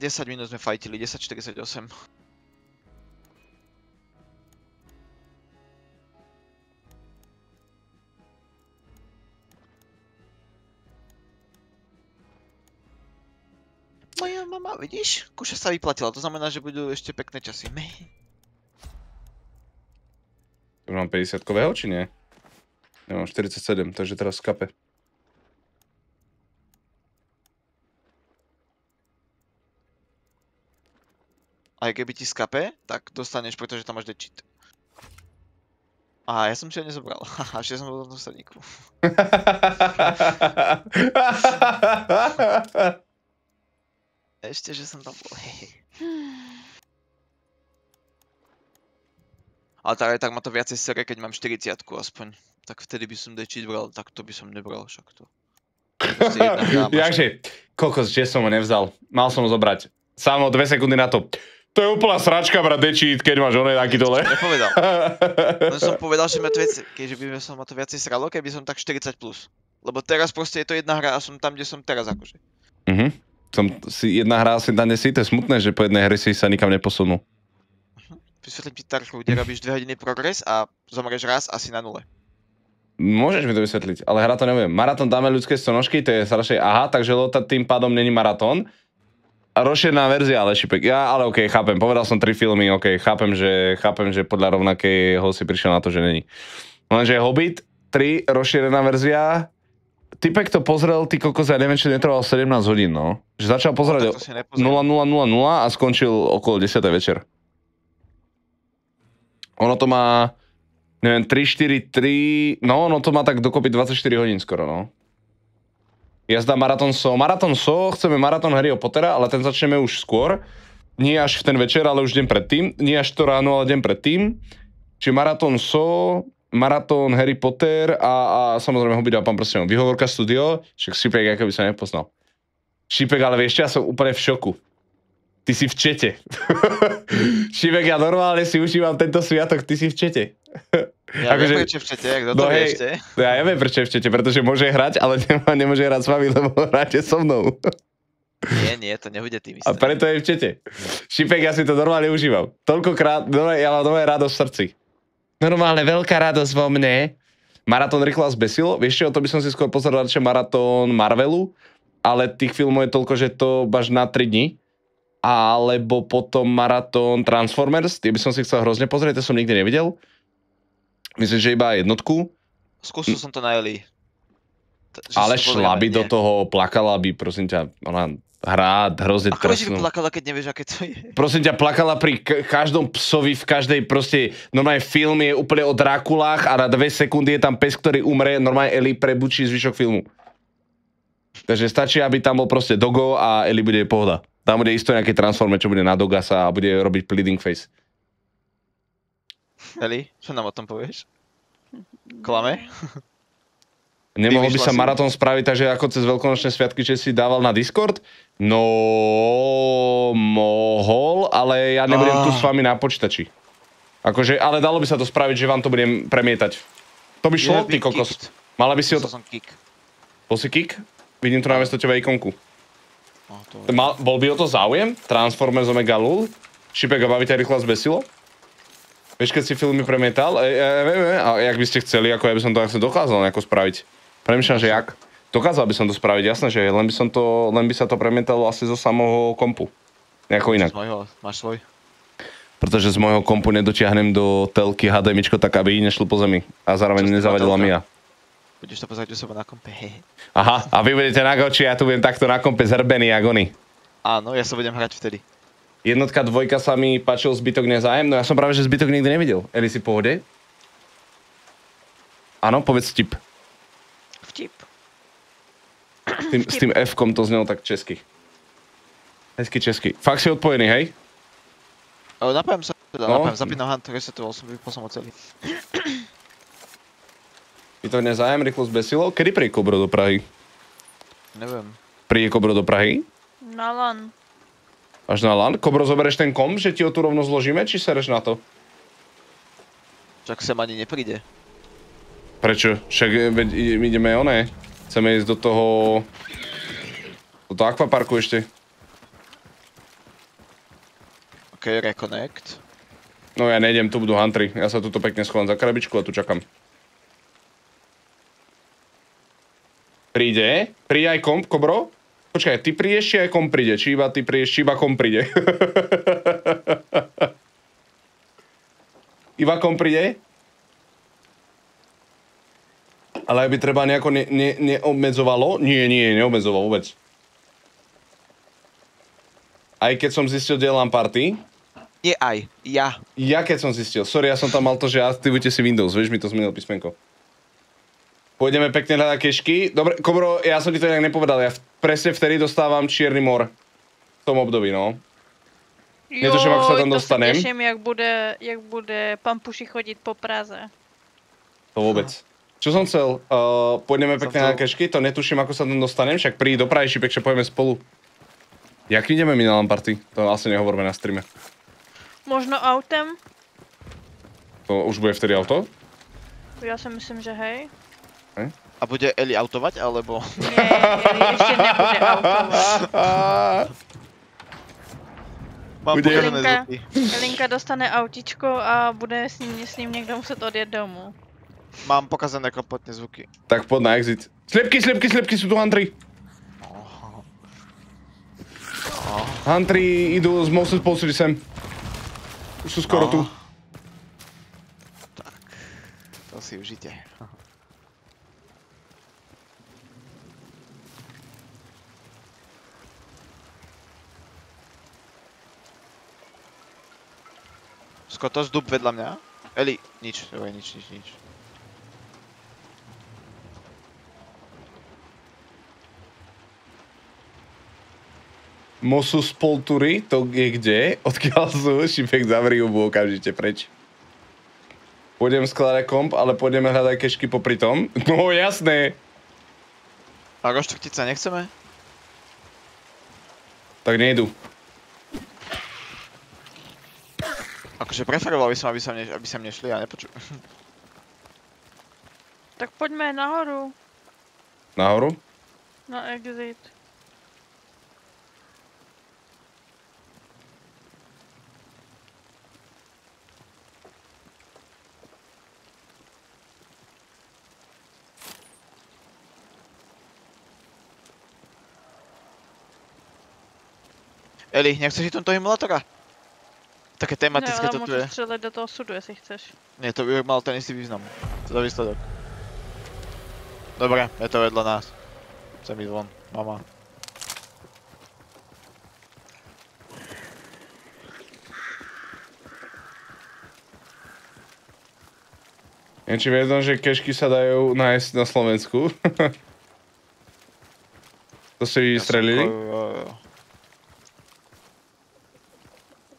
B: 10 minút sme fajtili, 10.48. Moja mama, vidíš? Kuša sa vyplatila, to znamená, že budú ešte pekné časy.
A: Už mám 50 kového, či nie? Ja mám 47, takže teraz skape.
B: Aj keby ti skape, tak dostaneš, pretože tam máš cheat. Aha, ja som si ho nezobral. Haha, ešte som bol v dosadníku. Ešte, že som tam bol. Ale tak, tak ma to viacej sere, keď mám 40 aspoň. Tak vtedy by som cheat bral, tak to by som nebral však to.
A: Jakže, kokos, že som ho nevzal. Mal som ho zobrať. Samo dve sekundy na to. To je úplná sračka, brat, dečít, keď máš oné taký dole.
B: Nepovedal. Len som povedal, že ma to viacej, keďže by som ma to viacej sralo, keby som tak 40 plus. Lebo teraz proste je to jedna hra a som tam, kde som teraz akože.
A: Mhm. Som si jedna hra asi tam si, to je smutné, že po jednej hre si sa nikam neposunú.
B: Vysvetlím ti Tarchu, kde robíš 2 hodiny progres a zomreš raz asi na nule.
A: Môžeš mi to vysvetliť, ale hra to neviem. Maratón dáme ľudské stonožky, to je strašne aha, takže Lota tým pádom není maratón. A rozšírená verzia, ale šipek. Ja, ale okej, chápem, povedal som tri filmy, okej, chápem, že, chápem, že podľa rovnakého si prišiel na to, že není. Lenže Hobbit 3, rozšírená verzia, typek to pozrel, ty kokos, ja neviem, či netrval 17 hodín, no. Že začal pozerať
B: Tak to si
A: 0000
B: nepozrel.
A: a skončil okolo 10. večer. Ono to má, neviem, 3, 4, 3, no ono to má tak dokopy 24 hodín skoro, no. Jazda Marathon So. Marathon So, chceme Marathon Harryho Pottera, ale ten začneme už skôr. Nie až v ten večer, ale už deň predtým. Nie až to ráno, ale deň predtým. Čiže Marathon So, Marathon Harry Potter a, a samozrejme Hobbit a pán prstenov. Vyhovorka studio, však Šipek, ako by sa nepoznal. Šipek, ale vieš ja som úplne v šoku. Ty si v čete. Šipek, ja normálne si užívam tento sviatok, ty si v čete.
B: Ja
A: Akože-
B: viem, prečo v čete, kto to
A: No hej.
B: ešte.
A: Ja, ja viem, prečo je v čete, pretože môže hrať, ale nemá, nemôže hrať s vami, lebo hráte so mnou.
B: Nie, nie, to nebude tým
A: A
B: isté.
A: preto je v čete. Šipek, ja si to normálne užívam. Toľkokrát, normálne, ja mám normálne radosť v srdci. Normálne veľká radosť vo mne. Maratón rýchlo a zbesilo. Vieš čo, to by som si skôr pozeral radšej maratón Marvelu, ale tých filmov je toľko, že to baš na 3 dní. Alebo potom maratón Transformers, tie by som si chcel hrozne pozrieť, to som nikdy nevidel. Myslím, že iba jednotku.
B: Skúsil som to na Eli.
A: Ale šla by do toho, plakala by, prosím ťa, ona hrá hrozne
B: Ako
A: trestnú.
B: plakala, keď nevieš, aké to je?
A: Prosím ťa, plakala pri k- každom psovi, v každej proste, normálne film je úplne o Drákulách a na dve sekundy je tam pes, ktorý umre, normálne Eli prebučí zvyšok filmu. Takže stačí, aby tam bol proste Dogo a Eli bude pohoda. Tam bude isto nejaký transformer, čo bude na Dogasa a bude robiť pleading face.
B: Eli, čo nám o tom povieš? Klame?
A: Nemohol by sa maratón spraviť, takže ako cez veľkonočné sviatky, že si dával na Discord? No, mohol, ale ja nebudem tu
B: Ah.
A: s vami na počítači. Akože, ale dalo by sa to spraviť, že vám to budem premietať. To by šlo,
B: have
A: ty kokos.
B: kicked.
A: Mala by si o to...
B: Som kick.
A: Bol si kick? Vidím tu na miesto teba ikonku.
B: No, to...
A: Mal, bol by o to záujem? Transformers Omega Lul? Šipek a baví ťa rýchlo zbesilo? Vieš, keď si filmy premietal? E, e, e, e, a jak by ste chceli, ako ja by som to asi dokázal nejako spraviť. Premýšľam, že jak. Dokázal by som to spraviť, jasné, že len by, som to, len by sa to premietalo asi zo samého kompu. Nejako inak.
B: Z mojho, máš svoj.
A: Pretože z môjho kompu nedotiahnem do telky HDMIčko tak, aby nešlo po zemi. A zároveň nezavadila? Mia.
B: Budeš to pozerať u seba na kompe. hehe.
A: Aha, a vy budete na goči, ja tu budem takto na kompe zhrbený, jak oni.
B: Áno, ja sa budem hrať vtedy.
A: Jednotka, dvojka sa mi páčil, zbytok nezájem, no ja som práve, že zbytok nikdy nevidel. Eli si pohode? Áno, povedz tip.
C: Vtip.
A: S tým, s tým F-kom to znelo tak česky. Hezky česky. Fakt si odpojený, hej?
B: O, napájam sa, teda,
A: No.
B: napájam, zapínam hunt, resetoval som, vypol som ho celý.
A: Ty to nezájem, rýchlo zbesilo. Kedy príde Kobro do Prahy?
B: Neviem.
A: Príde Kobro do Prahy?
C: Na lan.
A: Až na LAN? Kobro, zoberieš ten kom, že ti ho tu rovno zložíme, či sereš na to?
B: Čak sem ani nepríde.
A: Prečo? Však e, veď ide- ideme oné. Chceme ísť do toho... Do toho akvaparku ešte.
B: OK, reconnect.
A: No ja nejdem, tu budú hantry. Ja sa tuto pekne schovám za krabičku a tu čakám. Príde? Príde aj komp, Kobro? Počkaj, ty prídeš, či aj kom príde? Či iba ty prídeš, či iba kom príde? iba kom príde? Ale aby treba nejako ne, ne, neobmedzovalo? Nie, nie, neobmedzovalo vôbec. Aj keď som zistil, kde je Lamparty.
B: Nie aj, ja.
A: Ja keď som zistil. Sorry, ja som tam mal to, že aktivujte si Windows. Vieš, mi to zmenil písmenko. Pôjdeme pekne hľadať kešky. Dobre, Kobro, ja som ti to nejak nepovedal. Ja v, presne vtedy dostávam Čierny mor. V tom období, no. Netuším, ako sa tam dostanem.
C: to sa teším, jak bude, jak bude Pampuši chodiť po Praze.
A: To vôbec. Čo som chcel? Uh, pôjdeme pekne na kešky, to netuším, ako sa tam dostanem, však príď do Prahy, šipek, že pojeme spolu. Jak ideme my na Lamparty? To asi nehovorme na streame.
C: Možno autem?
A: To už bude vtedy auto?
C: Ja si myslím, že hej.
B: A bude Eli autovať, alebo...
C: Nie, Eli ešte nebude autovať.
B: Mám
A: Bude-
C: Elinka, dostane autičko a bude s ním, s ním někdo muset odjet domů.
B: Mám pokazené kompletne zvuky.
A: Tak poď na exit. Slepky, slepky, slepky, sú tu hantry. Hantry idú z Moses Posty sem. Už sú skoro tu.
B: Tak, to si užite. Skotos dub vedľa mňa? Eli, nič, dobre, nič, nič, nič.
A: Mosus Poltury, to je kde? Odkiaľ sú? Šipek zavri obu okamžite preč. Pôjdem skladať komp, ale pôjdeme hľadať kešky popri tom. No jasné.
B: A roštrtiť sa nechceme?
A: Tak nejdu.
B: Akože preferoval by som, aby sa mne, aby sa mne šli a nepoču...
C: Tak pojďme nahoru,
A: Nahoru?
C: na exit.
B: Eli, nechceš ísť tomto emulátora? Také
C: Ne,
B: tematické
C: ale
B: to tu
C: můžu
B: je.
C: střelit do toho sudu, jestli chceš.
B: Nie, to by mal ten istý význam. Teda výsledok. Dobre, je to vedľa nás. Chcem ísť von, mama.
A: Neviem, či vedom, že kešky sa dajú nájsť na Slovensku. to si vystrelili.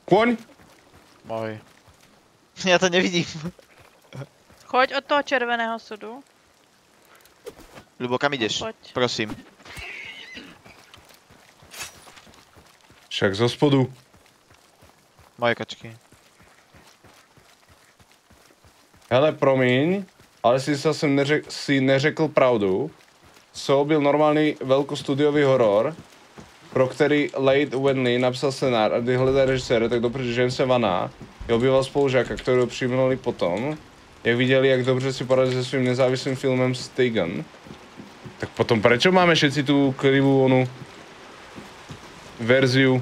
A: Kôň?
B: Môj. Ja to nevidím.
C: Choď od toho červeného sudu.
B: Ľubo, kam ideš?
C: Poď.
B: Prosím.
A: Však zo spodu.
B: Moje kačky.
A: Hele, promiň, ale si sa sem neřek, si neřekl pravdu. Soul byl normálny veľkostudiový horor, pro který Late Wenley napsal scenár a kdy hledá režiséra, tak doprčí Jamesa Vana je obýval spolužáka, ktorého přijmenuli potom, jak viděli, jak dobře si poradil se svým nezávislým filmem Stegan. Tak potom prečo máme všetci tú krivú onu verziu?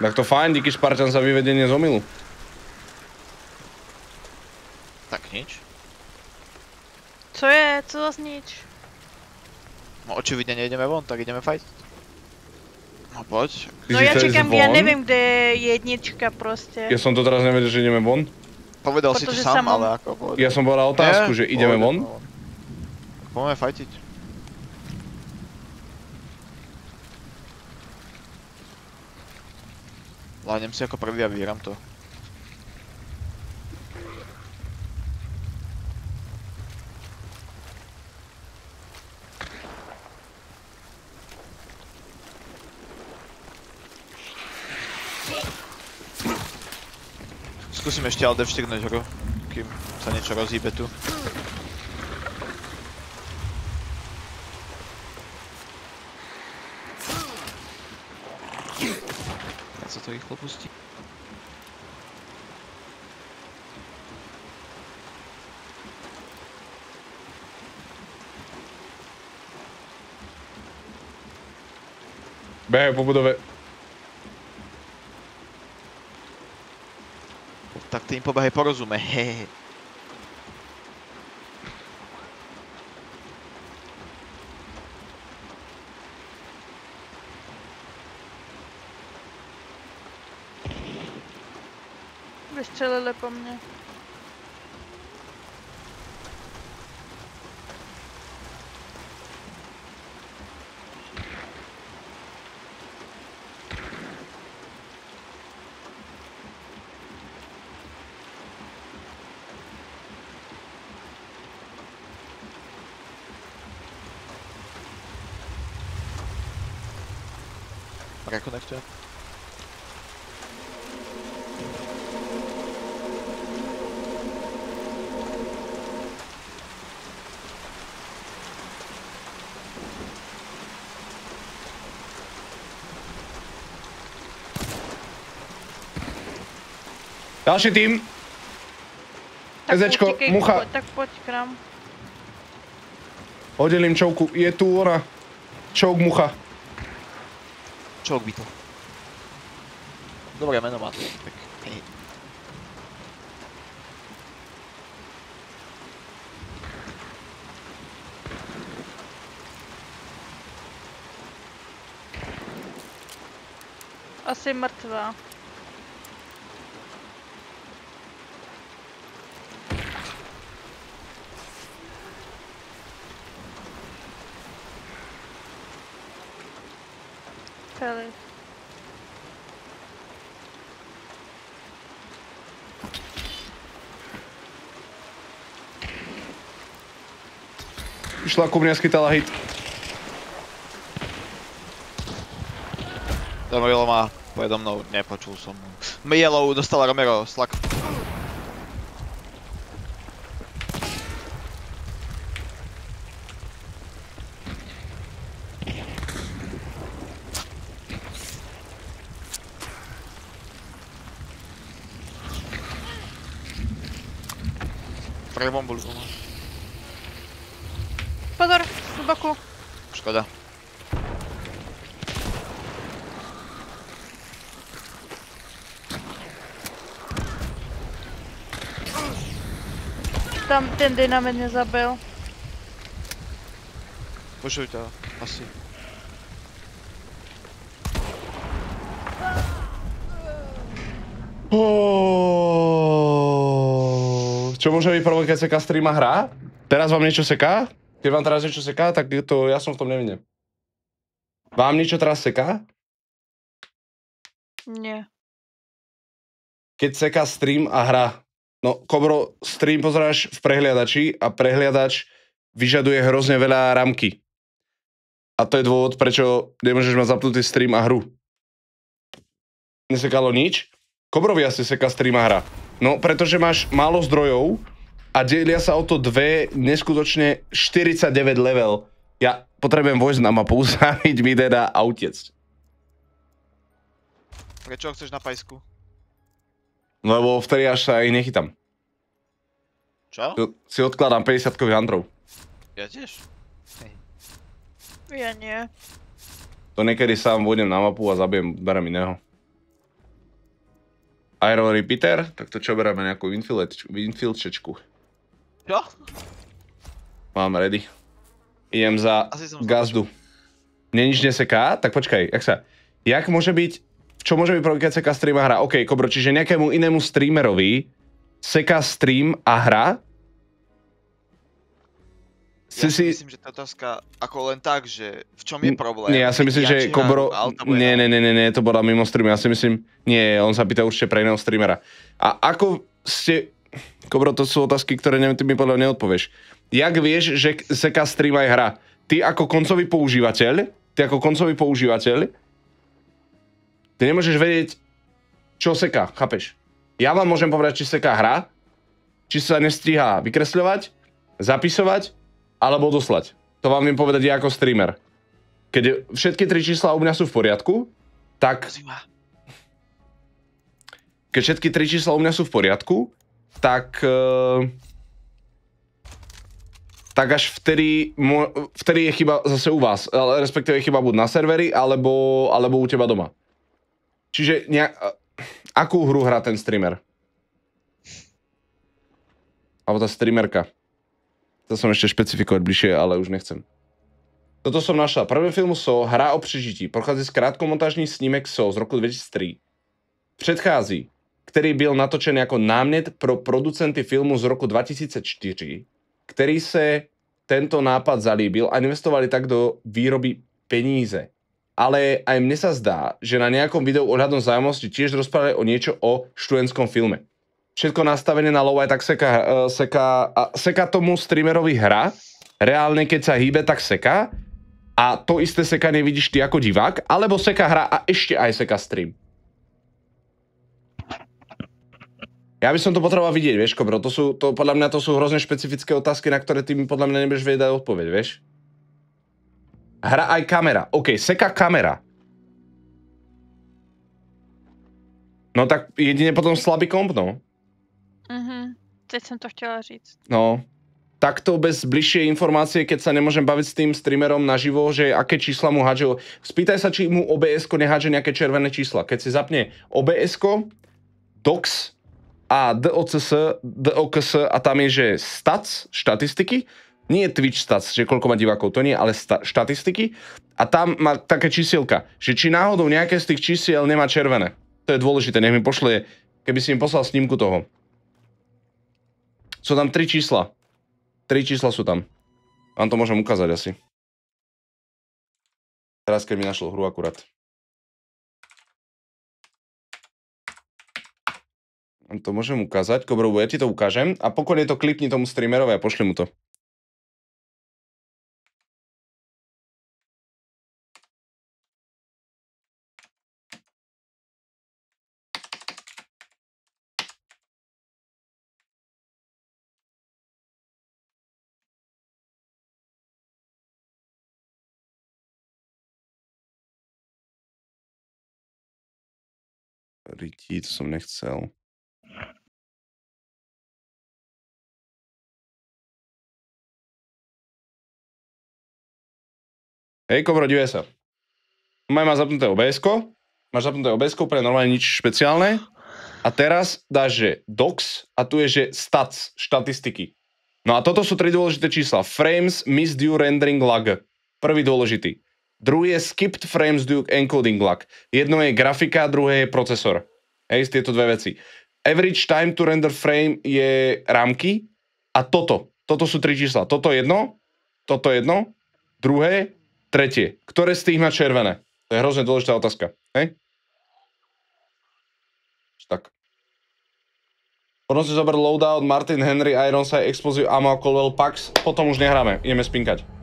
A: Tak to fajn, díky Spartan za vyvedenie z omilu.
B: Tak nič.
C: Co je? Co zas nič?
B: No očividne nejdeme von, tak ideme fight. No poď.
C: No
A: chceš
C: čekám, já
A: von?
C: nevím, kde je jednička prostě.
A: Ja som to teraz nevedel, že ideme von.
B: Povedal si to sám, ale ako povedal.
A: Ja som povedal otázku,
B: Nie,
A: že ideme von.
B: no. Poďme fightiť. Láhnem si ako prvý a vyhrám to. Skúsim ešte ale devštirnúť hru, kým sa niečo rozhýbe tu. Keď sa to rýchlo pustí.
A: Behajú po budove.
B: Tak tým pobehaj porozume, hehe.
C: Vystřelili po mně.
B: Rekonektujem.
A: Ďalší tým. Ezečko, mucha.
C: Tak pojď k nám.
A: Oddelím čovku. Je tu ona. Čouk mucha.
B: Čok by to. Dobré meno má to. Tak, hej.
C: Asi mrtvá.
A: Išla ku mne a schytala hit.
B: Romero má predo mnou, nepočul som mu. Yellow dostala Romero, slak. Pre bombu má.
C: Pozor, z boku.
B: Škoda.
C: Tam ten dynamit mě zabil.
B: Pušujte ho, asi.
A: Oh, Čo môže vyprovokať, keď seka streama hrá? Teraz vám niečo seká? Keď vám teraz niečo seká, tak to, ja som v tom nevinne. Vám niečo teraz seká?
C: Nie.
A: Keď seká stream a hra. No, Kobro, stream pozeráš v prehliadači a prehliadač vyžaduje hrozne veľa ramky. A to je dôvod, prečo nemôžeš mať zapnutý stream a hru. Nesekalo nič? Kobrovi asi seká stream a hra. No, pretože máš málo zdrojov a delia sa o to dve neskutočne 49 level. Ja potrebujem vojsť na mapu, zabiť Midena a utiecť.
B: Prečo chceš na pajsku?
A: Lebo vtedy až sa ich nechytám.
B: Čo?
A: Si odkladám 50 kových handrov.
B: Ja tiež.
C: Ja nie.
A: To niekedy sám vôjdem na mapu a zabijem, berem iného. Iron Repeater? Tak to čo bereme nejakú infilčečku.
B: Čo?
A: Mám ready. Idem za gazdu. Mne nič neseká? Tak počkaj, jak sa... Jak môže byť... Čo môže byť prvý, keď seká stream a hra? OK, Kobro, čiže nejakému inému streamerovi seká stream a hra?
B: Ja
A: Si
B: si myslím, že tá otázka ako len tak, že v čom je problém.
A: Nie, ja si myslím, že
B: či
A: Kobro... Nie, nie, nie, nie, nie, to bola mimo streamu. Ja si myslím... Nie, on sa pýta určite pre iného streamera. A ako ste... Kobro, to sú otázky, ktoré neviem, ty mi podľa neodpovieš. Jak vieš, že seká stream aj hra? Ty ako koncový používateľ, ty ako koncový používateľ, ty nemôžeš vedieť, čo seká, chápeš? Ja vám môžem povedať, či seká hra, či sa nestíha vykresľovať, zapisovať, alebo doslať. To vám viem povedať ja ako streamer. Keď všetky tri čísla u mňa sú v poriadku, tak keď všetky tri čísla u mňa sú v poriadku, tak... Uh, tak až vtedy, vtedy je chyba zase u vás, respektíve je chyba buď na serveri, alebo, alebo u teba doma. Čiže nejak, akú hru hrá ten streamer? Alebo tá streamerka. To som ešte špecifikovať bližšie, ale už nechcem. Toto som našla. Prvý film So, hra o přežití. Pochází z krátkomontážní snímek So z roku 2003. Předchází, který byl natočený jako námět pro producenty filmu z roku 2004, který se tento nápad zalíbil a investovali tak do výroby peníze. Ale aj mne sa zdá, že na nejakom videu ohľadom zájomnosti tiež rozprávali o niečo o študentskom filme. Všetko nastavené na low tak seka, uh, seka, seka tomu streamerovi hra, reálne keď sa hýbe, tak seka a to isté sekanie vidíš ty ako divák, alebo seka hra a ešte aj seka stream. Ja by som to potreboval vidieť, vieš, Kobro, to sú, to, podľa mňa to sú hrozne špecifické otázky, na ktoré ty mi podľa mňa nebudeš vedieť odpoveď, vieš. Hra aj kamera. OK, seka kamera. No tak jedine potom slabý komp, no.
C: Mhm, teď jsem to chtěla říct.
A: No, takto bez bližšej informácie, keď sa nemôžem baviť s tým streamerom naživo, že aké čísla mu hádže. Spýtaj sa, či mu OBS-ko nehádže nejaké červené čísla. Keď si zapne OBS-ko, DOX a DOCS, DOKS a tam je, že stats, štatistiky, nie Twitch stats, že koľko má divákov, to nie, ale sta- štatistiky a tam má také čísielka, že či náhodou nejaké z tých čísiel nemá červené. To je dôležité, nech mi pošle, keby si mi poslal snímku toho. Sú tam tri čísla. Tri čísla sú tam. Vám to môžem ukázať asi. Teraz, keď mi našlo hru akurát. Vám to môžem ukázať. Kobrovu, ja ti to ukážem. A pokojne to klipni tomu streamerovi a pošli mu to. Rytí, to som nechcel. Hej, Kobro, divaj sa. Maj má zapnuté obs máš zapnuté obs pre normálne nič špeciálne. A teraz dáš, že docs a tu je, že stats, štatistiky. No a toto sú tri dôležité čísla. Frames, miss due rendering lag. Prvý dôležitý. Druhý je skipped frames due encoding lag. Jedno je grafika, druhé je procesor. Hej, tieto dve veci. Average time to render frame je rámky a toto. Toto sú tri čísla. Toto jedno, toto jedno, druhé, tretie. Ktoré z tých má červené? To je hrozne dôležitá otázka. Hej? Tak. Potom si zober loadout, Martin Henry, Ironside, Explosive Ammo, Colwell, Pax. Potom už nehráme, ideme spinkať.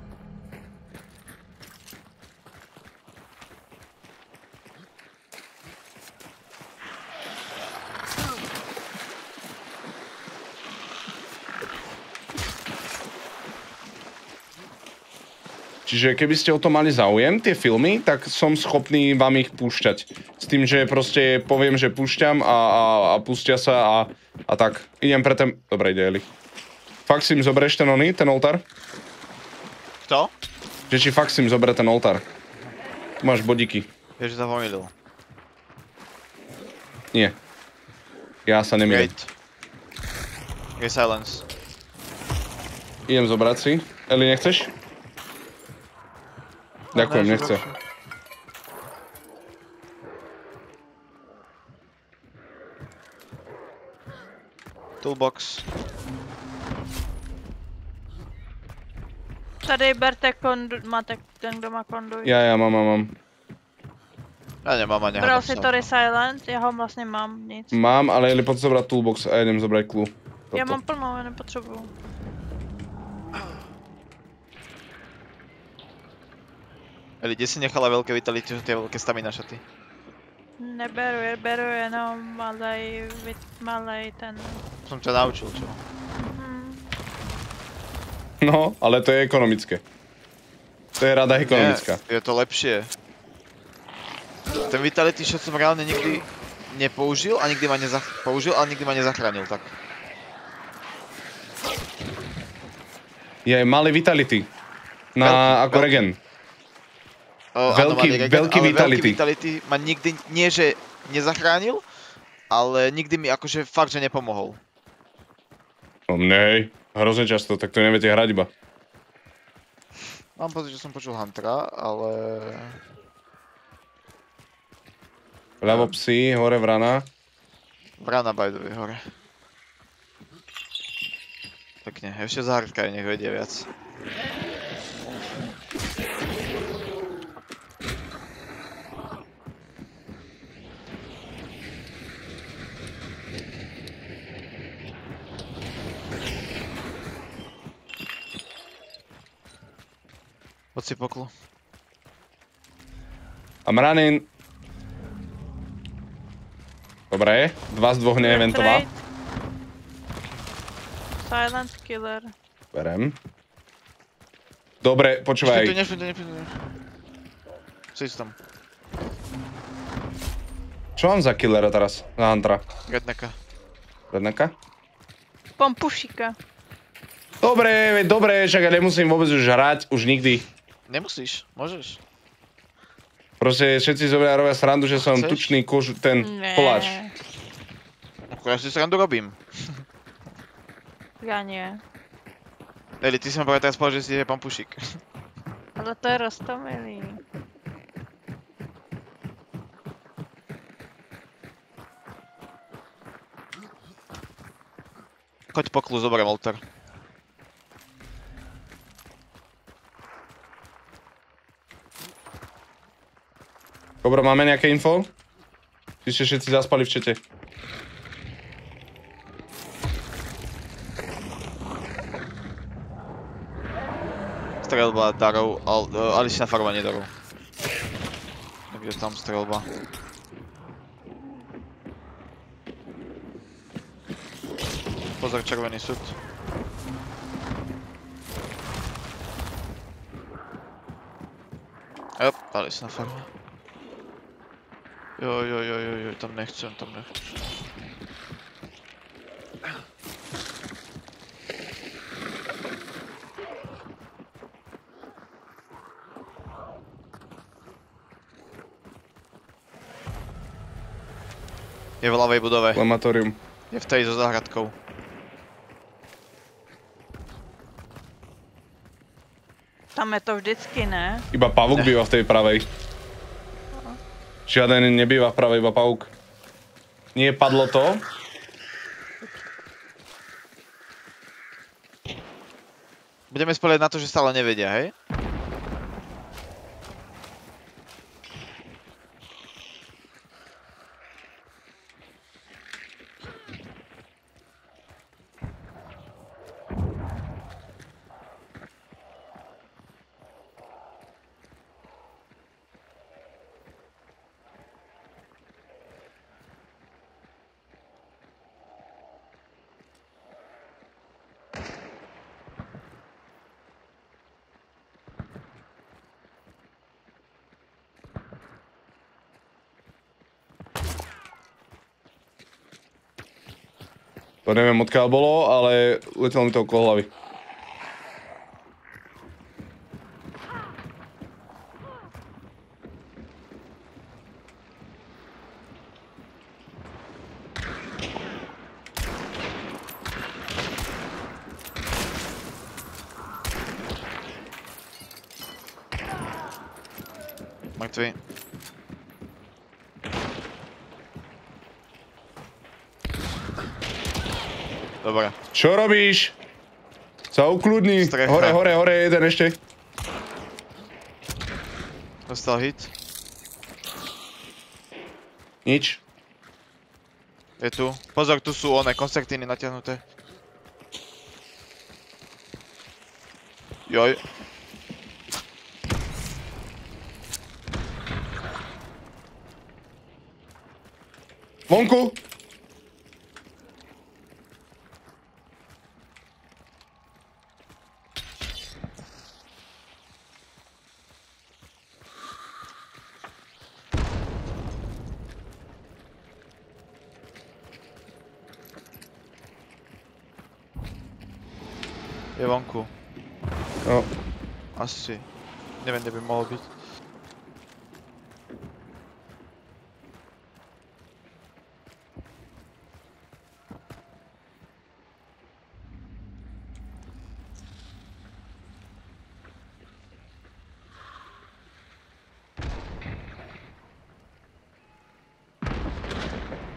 A: Čiže keby ste o to mali záujem, tie filmy, tak som schopný vám ich púšťať. S tým, že proste poviem, že púšťam a, a, a pustia sa a, a tak. Idem pre ten... Dobre, ide Eli. Fakt si im zoberieš ten oný, ten oltár?
B: Kto?
A: Že či fakt si im zoberie ten oltár. Máš bodíky.
B: Vieš, že sa pomýlil.
A: Nie. Ja sa nemýlim.
B: Gate silence.
A: Idem zobrať si. Eli, nechceš? Ďakujem, nechce.
B: Toolbox.
C: Tady berte kondu, máte ten, kdo má konduj.
A: Ja, ja, mám, mám, mám.
B: Ja nemám ani
C: Bral si to Resilent, já ho vlastně mám, nic.
A: Mám, ale Eli, poď zobrať toolbox a idem zobrať clue.
C: Já
A: Toto.
C: mám plnou, já nepotřebuju.
B: Eli, kde si nechala veľké vitality, tie veľké stamina šaty?
C: Neberu je, beru jenom malej, vit, malej ten.
B: Som ťa naučil, čo?
C: Hm.
A: No, ale to je ekonomické. To je rada ekonomická.
B: Nie, je to lepšie. Ten vitality shot som reálne nikdy nepoužil a nikdy ma nezach... použil, ale nikdy ma nezachránil, tak.
A: Je malý Vitality. Na,
B: Veľký,
A: ako
B: veľký.
A: regen.
B: O, áno,
A: Veľký-
B: malý regen,
A: veľký
B: ale
A: Vitality.
B: Veľký Vitality ma nikdy, nie že nezachránil, ale nikdy mi akože fakt, že nepomohol.
A: No nej, hrozne často, tak to neviete hrať iba.
B: Mám pocit, že som počul Huntera, ale...
A: Ľavo psi, hore vrana.
B: The way, hore. Pekne, ešte zahrkaj, nech vedie viac. Poď si poklu.
A: I'm running. Dobre, dva z dvoch neeventová.
C: Silent killer.
A: Berem. Dobre,
B: Nešpintuj,
A: počúvaj.
B: nešpintuj, nešpintuj. System.
A: Čo mám za killera teraz? Za Huntera?
B: Redneka.
A: Redneka?
C: Pompušika.
A: Dobre, dobre, však ja nemusím vôbec už hrať, už nikdy.
B: Nemusíš, môžeš.
A: Proste všetci zo mňa robia srandu, že som
B: Chceš?
A: tučný kož, ten
C: Nie.
A: koláč.
B: Ako ja si srandu robím.
C: Ja nie.
B: Eli, ty si ma práve teraz povedal, že si je pampušik.
C: Ale to je roztomilý.
B: Choď poklu, zoberiem altar.
A: Dobro, máme nejaké info? Vy ste všetci zaspali v čete.
B: Strelba darov, al, uh, Aličná farba, nie darov. Niekde tam strelba. Pozor, červený súd. Jop, Aličná farba. Joj, joj, joj, joj, joj, tam nechcem, tam nechcem. Je v ľavej budove.
A: Lamatorium.
B: Je v tej so záhradkou.
C: Tam je to vždycky, ne?
A: Iba pavúk
B: Ne.
A: býva v tej pravej. Žiaden nebýva v pravej, iba pavúk. Nie, padlo to.
B: Budeme spoliať na to, že stále nevedia, hej?
A: Neviem odkiaľ bolo, ale letelo mi to okolo hlavy.
B: Mŕtvy. Dobre.
A: Čo robíš? Sa ukludni.
B: Strecha.
A: Hore, hore, hore, jeden ešte.
B: Dostal hit.
A: Nič.
B: Je tu. Pozor, tu sú one koncertíny natiahnuté. Joj.
A: Vonku. No,
B: Asi. Neviem, kde by mohol byť.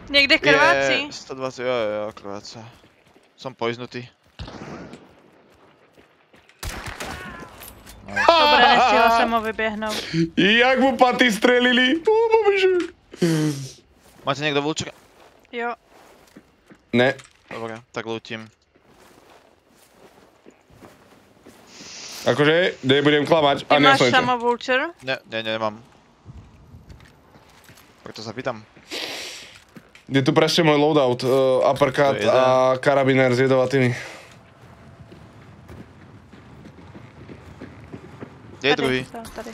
C: Niekde krváci.
B: Je 120, jo, jo, jo, krváca. Som poiznutý.
C: Dobre, ho vybiehnúť.
A: Jak mu paty strelili?
B: Máte niekto vulčera?
C: Jo.
A: Ne,
B: Dobre, tak lútim.
A: akože, nebudem klamať.
C: Ty
A: A
C: máš samo vulture?
B: Ne, ne, ne, nemám. Preto sa pýtam.
A: Je tu presne môj loadout, uh, uppercut a karabiner s jedovatými.
B: Kde je druhý?
C: Tady.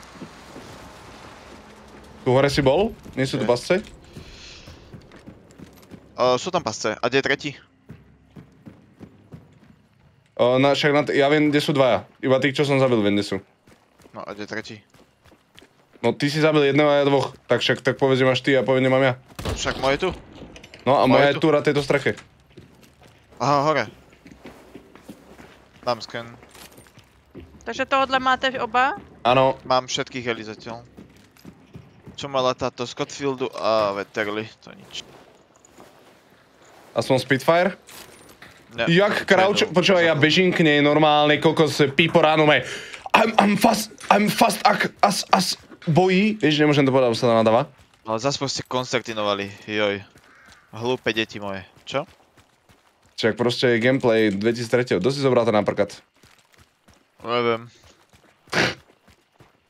A: Tu hore si bol? Nie sú tu pasce?
B: Uh, sú tam pasce. A kde je tretí?
A: Uh, na, však na ja viem, kde sú dvaja. Iba tých, čo som zabil, viem, kde sú.
B: No a kde je tretí?
A: No ty si zabil jedného a ja dvoch. Tak však tak povedz, že máš ty a povedz, mám ja.
B: Však moje tu.
A: No a
B: Moje
A: moja je
B: tu.
A: tu na tejto streche.
B: Aha, hore. Dám scan.
C: Takže tohodle máte oba?
A: Áno,
B: Mám všetkých heli zatiaľ. Čo mala táto Scottfieldu a Vetterli, to nič.
A: aspoň Spitfire.
B: Ne,
A: Jak
B: to
A: krauč,
B: jednou.
A: počúvaj, ja bežím k nej normálne, kokos, pipo ráno, maj. I'm, I'm fast, I'm fast, ak, as, as, bojí. Vieš, nemôžem to povedať, lebo sa to nadáva.
B: Ale zase ste koncertinovali, joj. Hlúpe deti moje. Čo?
A: Čiže proste gameplay 2003. Kto si zobral ten napríklad?
B: Neviem.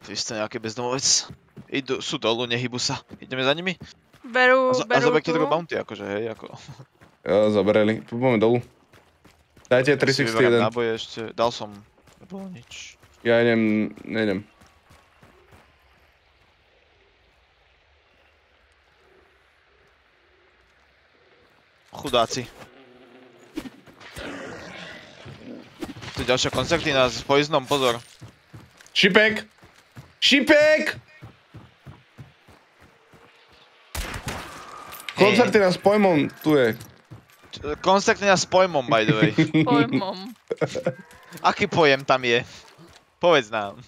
B: Ty ste nejaký bezdomovec. Idú, sú dolu, nehybu sa. Ideme za nimi?
C: Berú,
B: A, zo, a zoberte druhú bounty, akože, hej, ako.
A: Jo, zobereli. Poďme dolu. Dajte
B: Ja si vyberám
A: 361.
B: náboje ešte, dal som. Nebolo nič.
A: Ja idem, nejdem.
B: Chudáci. Tu je ďalšia koncertina s poiznom, pozor.
A: Šipek! Šipek! Koncertina s pojmom, tu je.
B: Koncertina s pojmom, by the way.
C: Pojmom.
B: Aký pojem tam je? Povedz nám.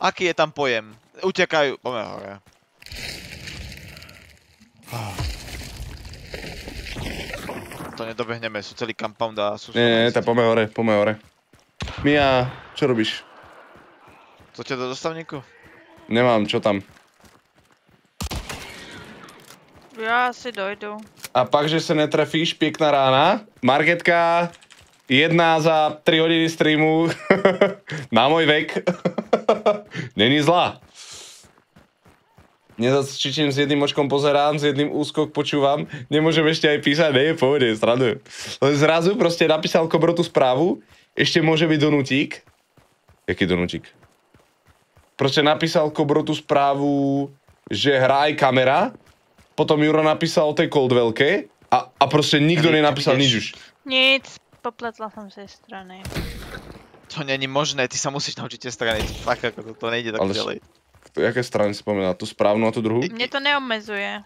B: Aký je tam pojem? Utekajú, poďme hore. To nedobehneme, sú celý compound a sú...
A: Nie, nie, tak poďme hore, poďme hore. Mia, čo robíš?
B: Chcete do dostavníku?
A: Nemám, čo tam.
C: Ja si dojdu.
A: A pak, že sa netrefíš, pekná rána. Marketka, jedna za 3 hodiny streamu. Na môj vek. Není zlá. Nezačičím s jedným očkom pozerám, s jedným úskok počúvam. Nemôžem ešte aj písať, nie, pohode, srandujem. Len zrazu proste napísal Kobrotu správu, ešte môže byť donutík. Jaký donutík? Proste napísal Kobrotu správu, že hrá aj kamera, potom Juro napísal o tej Coldwellke a, a proste nikto nenapísal nič už.
C: Nic, popletla som si strany.
B: To není možné, ty sa musíš naučiť tie strany. Fakt, ako to, to nejde tak
A: Ale
B: ďalej.
A: Jaké strany si spomínal? Tú správnu a tú druhú?
C: Mne to neobmezuje.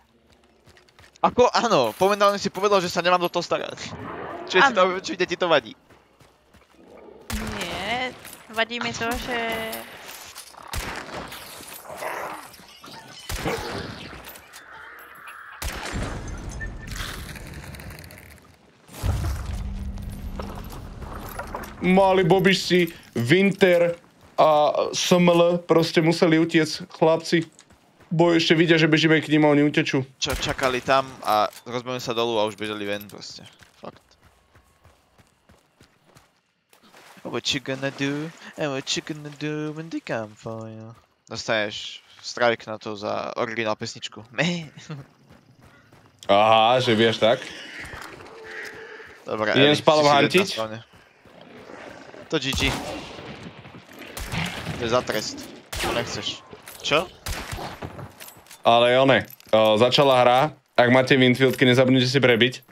B: Ako, áno, momentálne si povedal, že sa nemám do toho starať. Čiže ti to, či ti to vadí.
C: Nie, vadí mi to, že...
A: Mali bobišci, Winter a SML proste museli utiec chlapci. Bo ešte vidia, že bežíme k ním a oni utečú.
B: Čo čakali tam a rozbehli sa dolu a už bežali ven proste. Fakt. What you gonna do? And what you gonna do when they come for you? Dostaneš strike na to za originál pesničku. Meh.
A: Aha, že vieš tak.
B: Dobre,
A: Idem
B: Eli,
A: s Palom
B: si si
A: hantiť?
B: To GG. To je za trest. To nechceš. Čo?
A: Ale one, o, začala hra. Ak máte Winfieldky, nezabudnite si prebiť.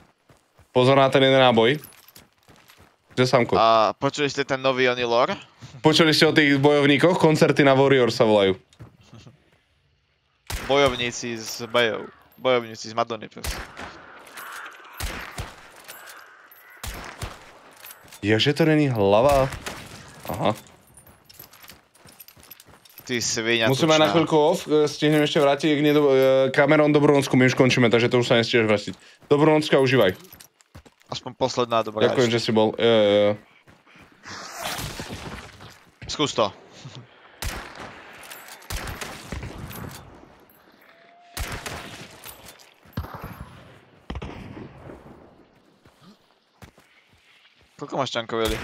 A: Pozor na ten jeden náboj. Že samko.
B: A počuli ste ten nový Oni lore?
A: Počuli ste o tých bojovníkoch? Koncerty na Warrior sa volajú.
B: Bojovníci z Bejov. Bojovníci z Madony proste.
A: Jaže to není hlava? Aha.
B: Ty svinia
A: Musíme na
B: tučná.
A: chvíľku off, e, stihnem ešte vrátiť k nedo- e, kamerón do Brunonsku, my už končíme, takže to už sa nestieš vrátiť. Do Brunonska užívaj.
B: Aspoň posledná dobrá
A: Ďakujem,
B: ešte.
A: že si bol. Jo.
B: Skús to. Koľko máš čankov, Eli?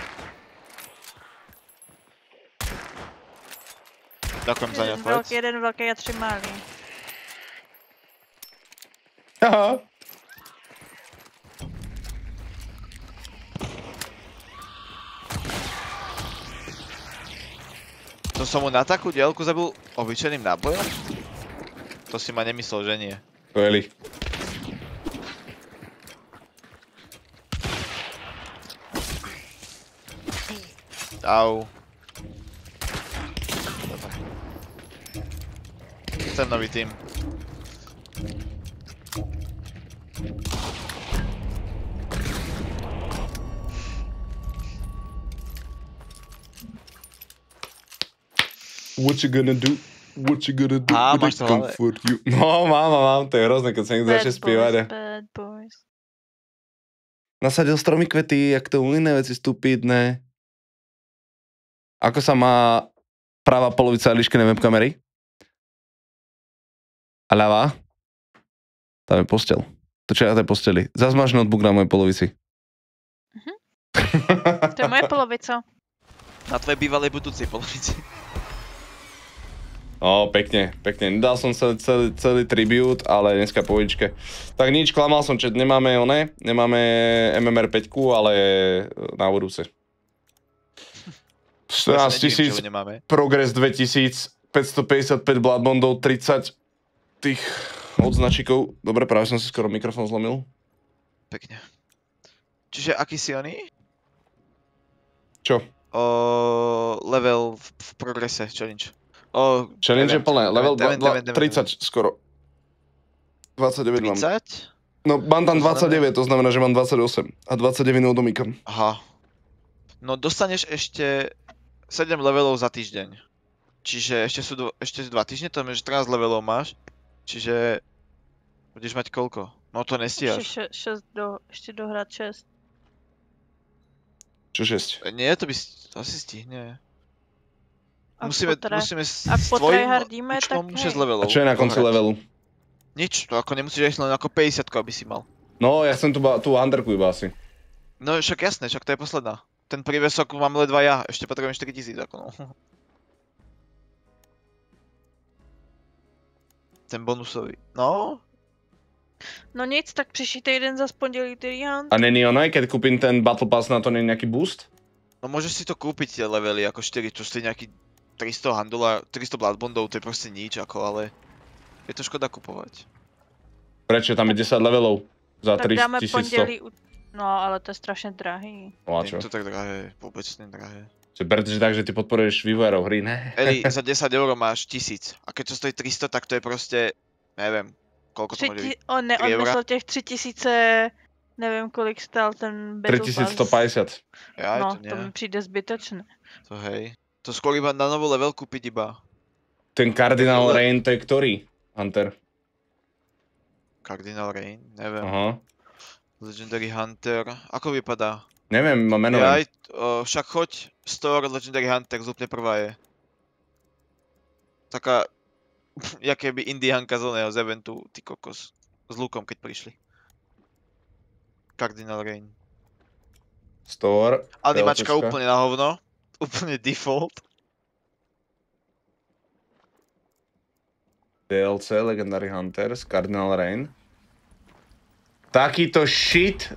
B: Ďakujem za
C: Jeden
B: neodpoveď.
C: velký, jeden velký a tři malý.
A: Aha.
B: To som mu na takú dielku zabil obyčajným nábojom? To si ma nemyslel, že nie.
A: To je Eli.
B: Au. Chcem nový tým.
A: What you gonna do? What you gonna do?
B: Á, máš to
A: come
B: hlave.
A: for you? No, mám, mám, to je hrozné, keď sa niekto začne spievať.
C: bad boys.
A: Nasadil stromy kvety, jak to iné veci stupidné. Ako sa má pravá polovica liškenej webkamery? A ľavá? Tam je postel. To čo je na tej posteli? Zas máš notebook na mojej polovici.
C: Mhm. To je moje polovica.
B: Na tvojej bývalej budúcej polovici.
A: No, pekne, pekne. Nedal som celý, celý, celý tribute, ale dneska pohodičke. Tak nič, klamal som, že nemáme one, nemáme MMR 5, ale na budúce. 14 tisíc,
B: Čo nemáme.
A: progres 2000, 555 Blood Bondov, 30 tých odznačikov. Dobre, práve som si skoro mikrofón zlomil.
B: Pekne. Čiže aký si oni?
A: Čo?
B: O, level v, v progrese, challenge. O,
A: Challenge je
B: event,
A: plné, level
B: event,
A: dva-
B: event,
A: dva-
B: event,
A: 30 skoro. 29 mám.
B: 30?
A: No, mám tam
B: To znamená-
A: 29, to znamená, že mám 28. A 29 odomýkam.
B: Aha. No dostaneš ešte 7 levelov za týždeň. Čiže ešte sú, dvo, ešte sú 2 týždne, to znamená, že 14 levelov máš. Čiže budeš mať koľko? No to nestíhaš.
C: še, šest do, ještě dohrát šest.
A: Čo 6?
B: E, Nie, to by asi stihne.
C: Ak
B: Musíme,
C: potre-
B: musíme s,
C: ak
B: s tvojim účtom
C: tak
B: 6
C: hej.
B: levelov.
A: A čo je na konci
B: dohrať.
A: levelu?
B: Nič, to ako nemusíš ísť len ako 50 aby si mal.
A: No, ja tú, ba- tú underku iba asi.
B: No však jasné, však to je posledná. Ten prívesok mám ledva ja, ešte potrebujem 4000 ako no. Ten bonusový. No,
C: No nic, tak příští týden zas pondělí ty Hunt.
A: A není ono, aj keď kúpim ten Battle Pass na to, není nejaký boost?
B: no môžeš si to kúpiť tie levely ako 4, čo stojí nejaký 300 handula, 300 bloodbondov, to je proste nič ako, ale je to škoda kupovať.
A: Prečo? Tam je 10 levelov za
C: Tak dáme
A: 3100.
C: pondělí. u- No, ale to je strašně drahý.
A: No a čo?
B: je to tak drahé, vôbec nie drahé.
A: Že berte, že tak, že ty podporuješ vývojárov hry, ne?
B: Eli, za 10 eur máš 1000 a keď to stojí 300, tak to je proste, neviem, koľko to môže byť.
C: on ne, on
B: eura?
C: myslel těch tři tisíce, nevím kolik stál ten Battle Pass.
A: 3150.
B: Ja,
C: No,
B: to nie.
C: to mi přijde zbytečné.
B: To hej. To skôr iba na novú level kúpiť iba.
A: Ten Cardinal
B: Ale-
A: Rain, to je ktorý? Hunter.
B: Cardinal Rain, neviem.
A: Aha.
B: Legendary Hunter, ako vypadá?
A: Neviem, mám meno.
B: Ja aj, o, však choď, Store Legendary Hunter, úplne prvá je. Taká, jak keby indianka z oného, z eventu, ty kokos. S lukom, keď prišli. Cardinal Rain.
A: Store.
B: Animačka
A: DLCčka.
B: úplne na hovno. Úplne default.
A: DLC, Legendary Hunters, Cardinal Rain. Takýto shit.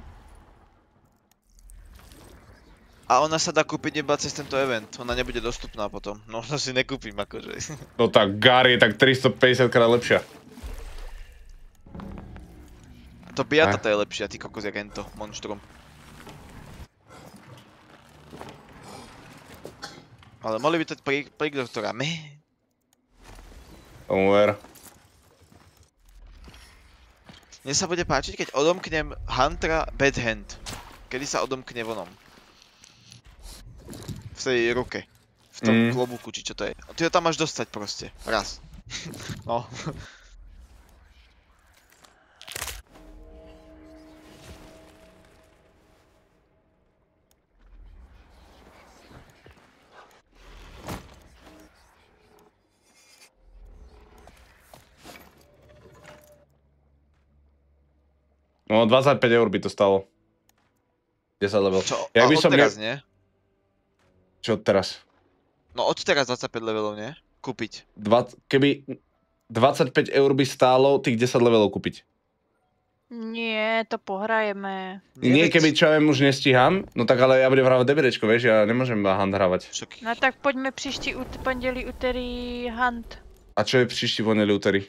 B: A ona sa dá kúpiť iba cez tento event. Ona nebude dostupná potom. No to si nekúpim akože.
A: No tak Gar je tak 350 krát lepšia.
B: To piata to je lepšia, ty kokos jak ento, monštrum. Ale mohli by to pri, pri doktora.
A: Tomu ver.
B: Mne sa bude páčiť, keď odomknem Huntera Bad Hand. Kedy sa odomkne vonom. V tej ruke. V tom
A: Mm.
B: klobúku, či čo to je. A ty ho tam máš dostať proste. Raz. no.
A: No 25 eur by to stalo. 10 level.
B: Čo?
A: Jak by som
B: teraz, nie?
A: Čo teraz?
B: No od teraz 25 levelov, nie? Kúpiť.
A: 20, keby 25 eur by stálo tých 10 levelov kúpiť.
C: Nie, to pohrajeme.
A: Nie, keby čo ja už nestíham, no tak ale ja budem hrávať DBDčko, vieš, ja nemôžem hand hrávať.
C: No tak pojďme příští ut- pondělí, úterý Hunt.
A: A čo je příští pondelí, úterý?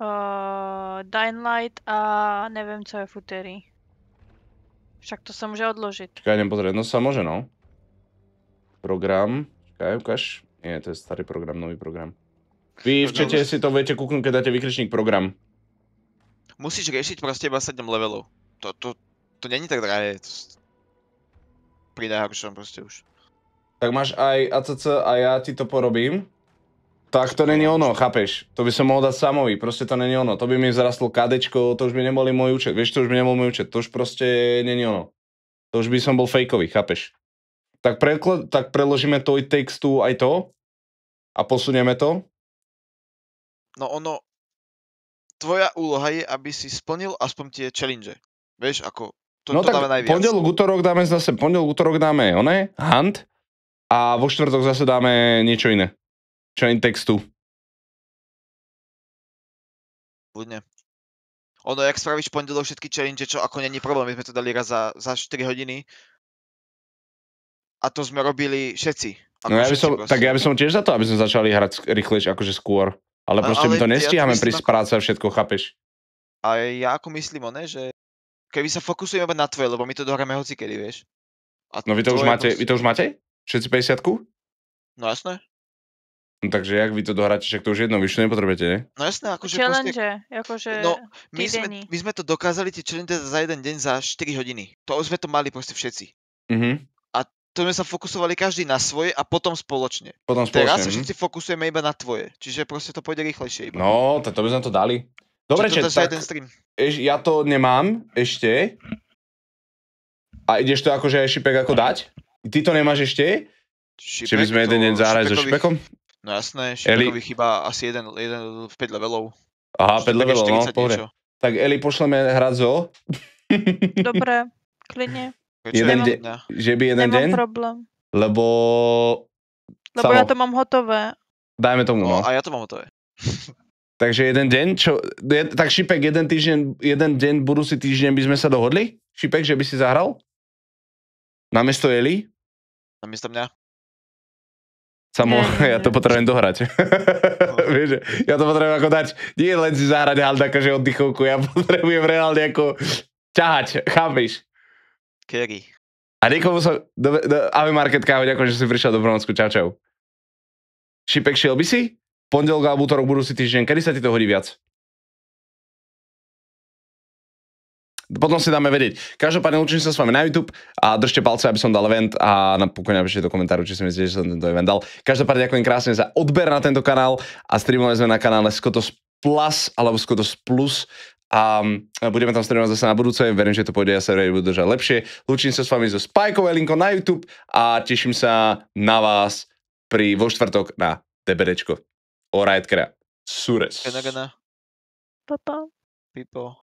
C: Uh, Dying Light a nevím, co je v úterý. Však to se může odložit.
A: Čakaj, idem pozrieť, no sa môže, no. Program, čakaj, ukáž. Nie, to je starý program, nový program. Vy v čete si to viete kúknúť, keď dáte vykričník program.
B: Musíš riešiť proste iba 7 levelov. To, to, to není tak drahé. Pri najhoršom proste už.
A: Tak máš aj ACC a ja ti to porobím. Tak to není ono, chápeš? To by som mohol dať samovi, proste to není ono. To by mi zarastlo KDčko, to už by neboli môj účet. Vieš, to už by nebol môj účet, to už proste není ono. To už by som bol fejkový, chápeš? Tak, prekl- tak preložíme to i textu aj to a posunieme to.
B: No ono... Tvoja úloha je, aby si splnil aspoň tie challenge. Vieš, ako... To,
A: no
B: to
A: tak
B: dáva najviac.
A: pondelok, útorok dáme zase, pondelok, útorok dáme oné, hunt a vo štvrtok zase dáme niečo iné. Čo in textu.
B: Budne. Ono, jak spravíš pondelok všetky challenge, čo ako není problém, my sme to dali raz za, za 4 hodiny. A to sme robili všetci.
A: No ja by som,
B: proste.
A: tak ja by som tiež za to, aby sme začali hrať rýchlejšie, akože skôr. Ale proste my
B: ale
A: to
B: ja to
A: nestíhame
B: myslím
A: pri
B: ako-
A: práce a všetko, chápeš?
B: A ja ako myslím, one, že keby sa fokusujeme iba na tvoje, lebo my to dohráme hocikedy, vieš. A
A: No vy to už máte,
B: proste-
A: vy to už máte? Všetci 50
B: No jasné.
A: No takže jak vy to dohráte, však to už jedno, vy už nepotrebujete, ne?
B: No jasné, akože proste...
C: Challenge, jakože
B: No, My sme, my sme to dokázali tie challenge za jeden deň za 4 hodiny. To už sme to mali proste všetci.
A: Mhm.
B: To sme sa fokusovali každý na svoje a potom spoločne.
A: Potom
B: Teraz sa
A: spoločne. mhm.
B: všetci fokusujeme iba na tvoje. Čiže proste to pôjde rýchlejšie iba.
A: No, tak to by sme to dali. Dobre, že,
B: to
A: tak
B: jeden stream.
A: eš, ja to nemám ešte. A ideš to akože aj šipek ako dať? Ty to nemáš ešte? Či by sme jeden deň zahrali so špekom?
B: No jasné,
A: Eli-
B: Šipekovi chýba asi jeden, jeden v 5 levelov.
A: Aha, 5
B: Šipek je
A: levelov, no,
B: 40
A: pohode.
B: niečo.
A: Tak Eli, pošleme hrať zo.
C: Dobré, klidně,
B: Prečo
A: Jeden
B: ja
A: deň- že by jeden
C: nemám
A: deň,
C: problém.
A: lebo...
C: Lebo
A: Samo,
C: já to mám hotové.
A: dajme tomu,
B: No,
A: no.
B: a ja to mám hotové.
A: Takže jeden deň, čo... Je, tak Šipek, jeden týždeň, jeden deň, budúci týždeň by sme sa dohodli? Šipek, že by si zahral? Namiesto Eli?
B: Namiesto mňa.
A: Samo,
C: Nie,
A: ja to potrebujem dohrať. Vieš, že ja to potrebujem ako dať, nie len si zahrať halt akože oddychovku, ja potrebujem reálne ako ťahať, chápeš?
B: Kerry.
A: A niekomu som, do, do, ahoj Marketka, ahoj, ďakujem, že si prišiel do Bromocku, čau čau. Šipek, šiel by si? Pondelok alebo útorok budúci týždeň, kedy sa ti to hodí viac? Potom si dáme vedieť. Každopádne učím sa s vami na YouTube a držte palce, aby som dal event a na pokojne napíšte do komentáru, či si myslíte, že som tento event dal. Každopádne ďakujem krásne za odber na tento kanál a streamovali sme na kanále Skotos Plus alebo Skotos Plus a budeme tam streamovať zase na budúce. Verím, že to pôjde a servery budú držať lepšie. Lúčim sa s vami so Spajkou Elinko na YouTube a teším sa na vás pri vo štvrtok na DBDčko. Alright, kra. Sures.
B: Kenagana.
C: Papa.
B: Pipo.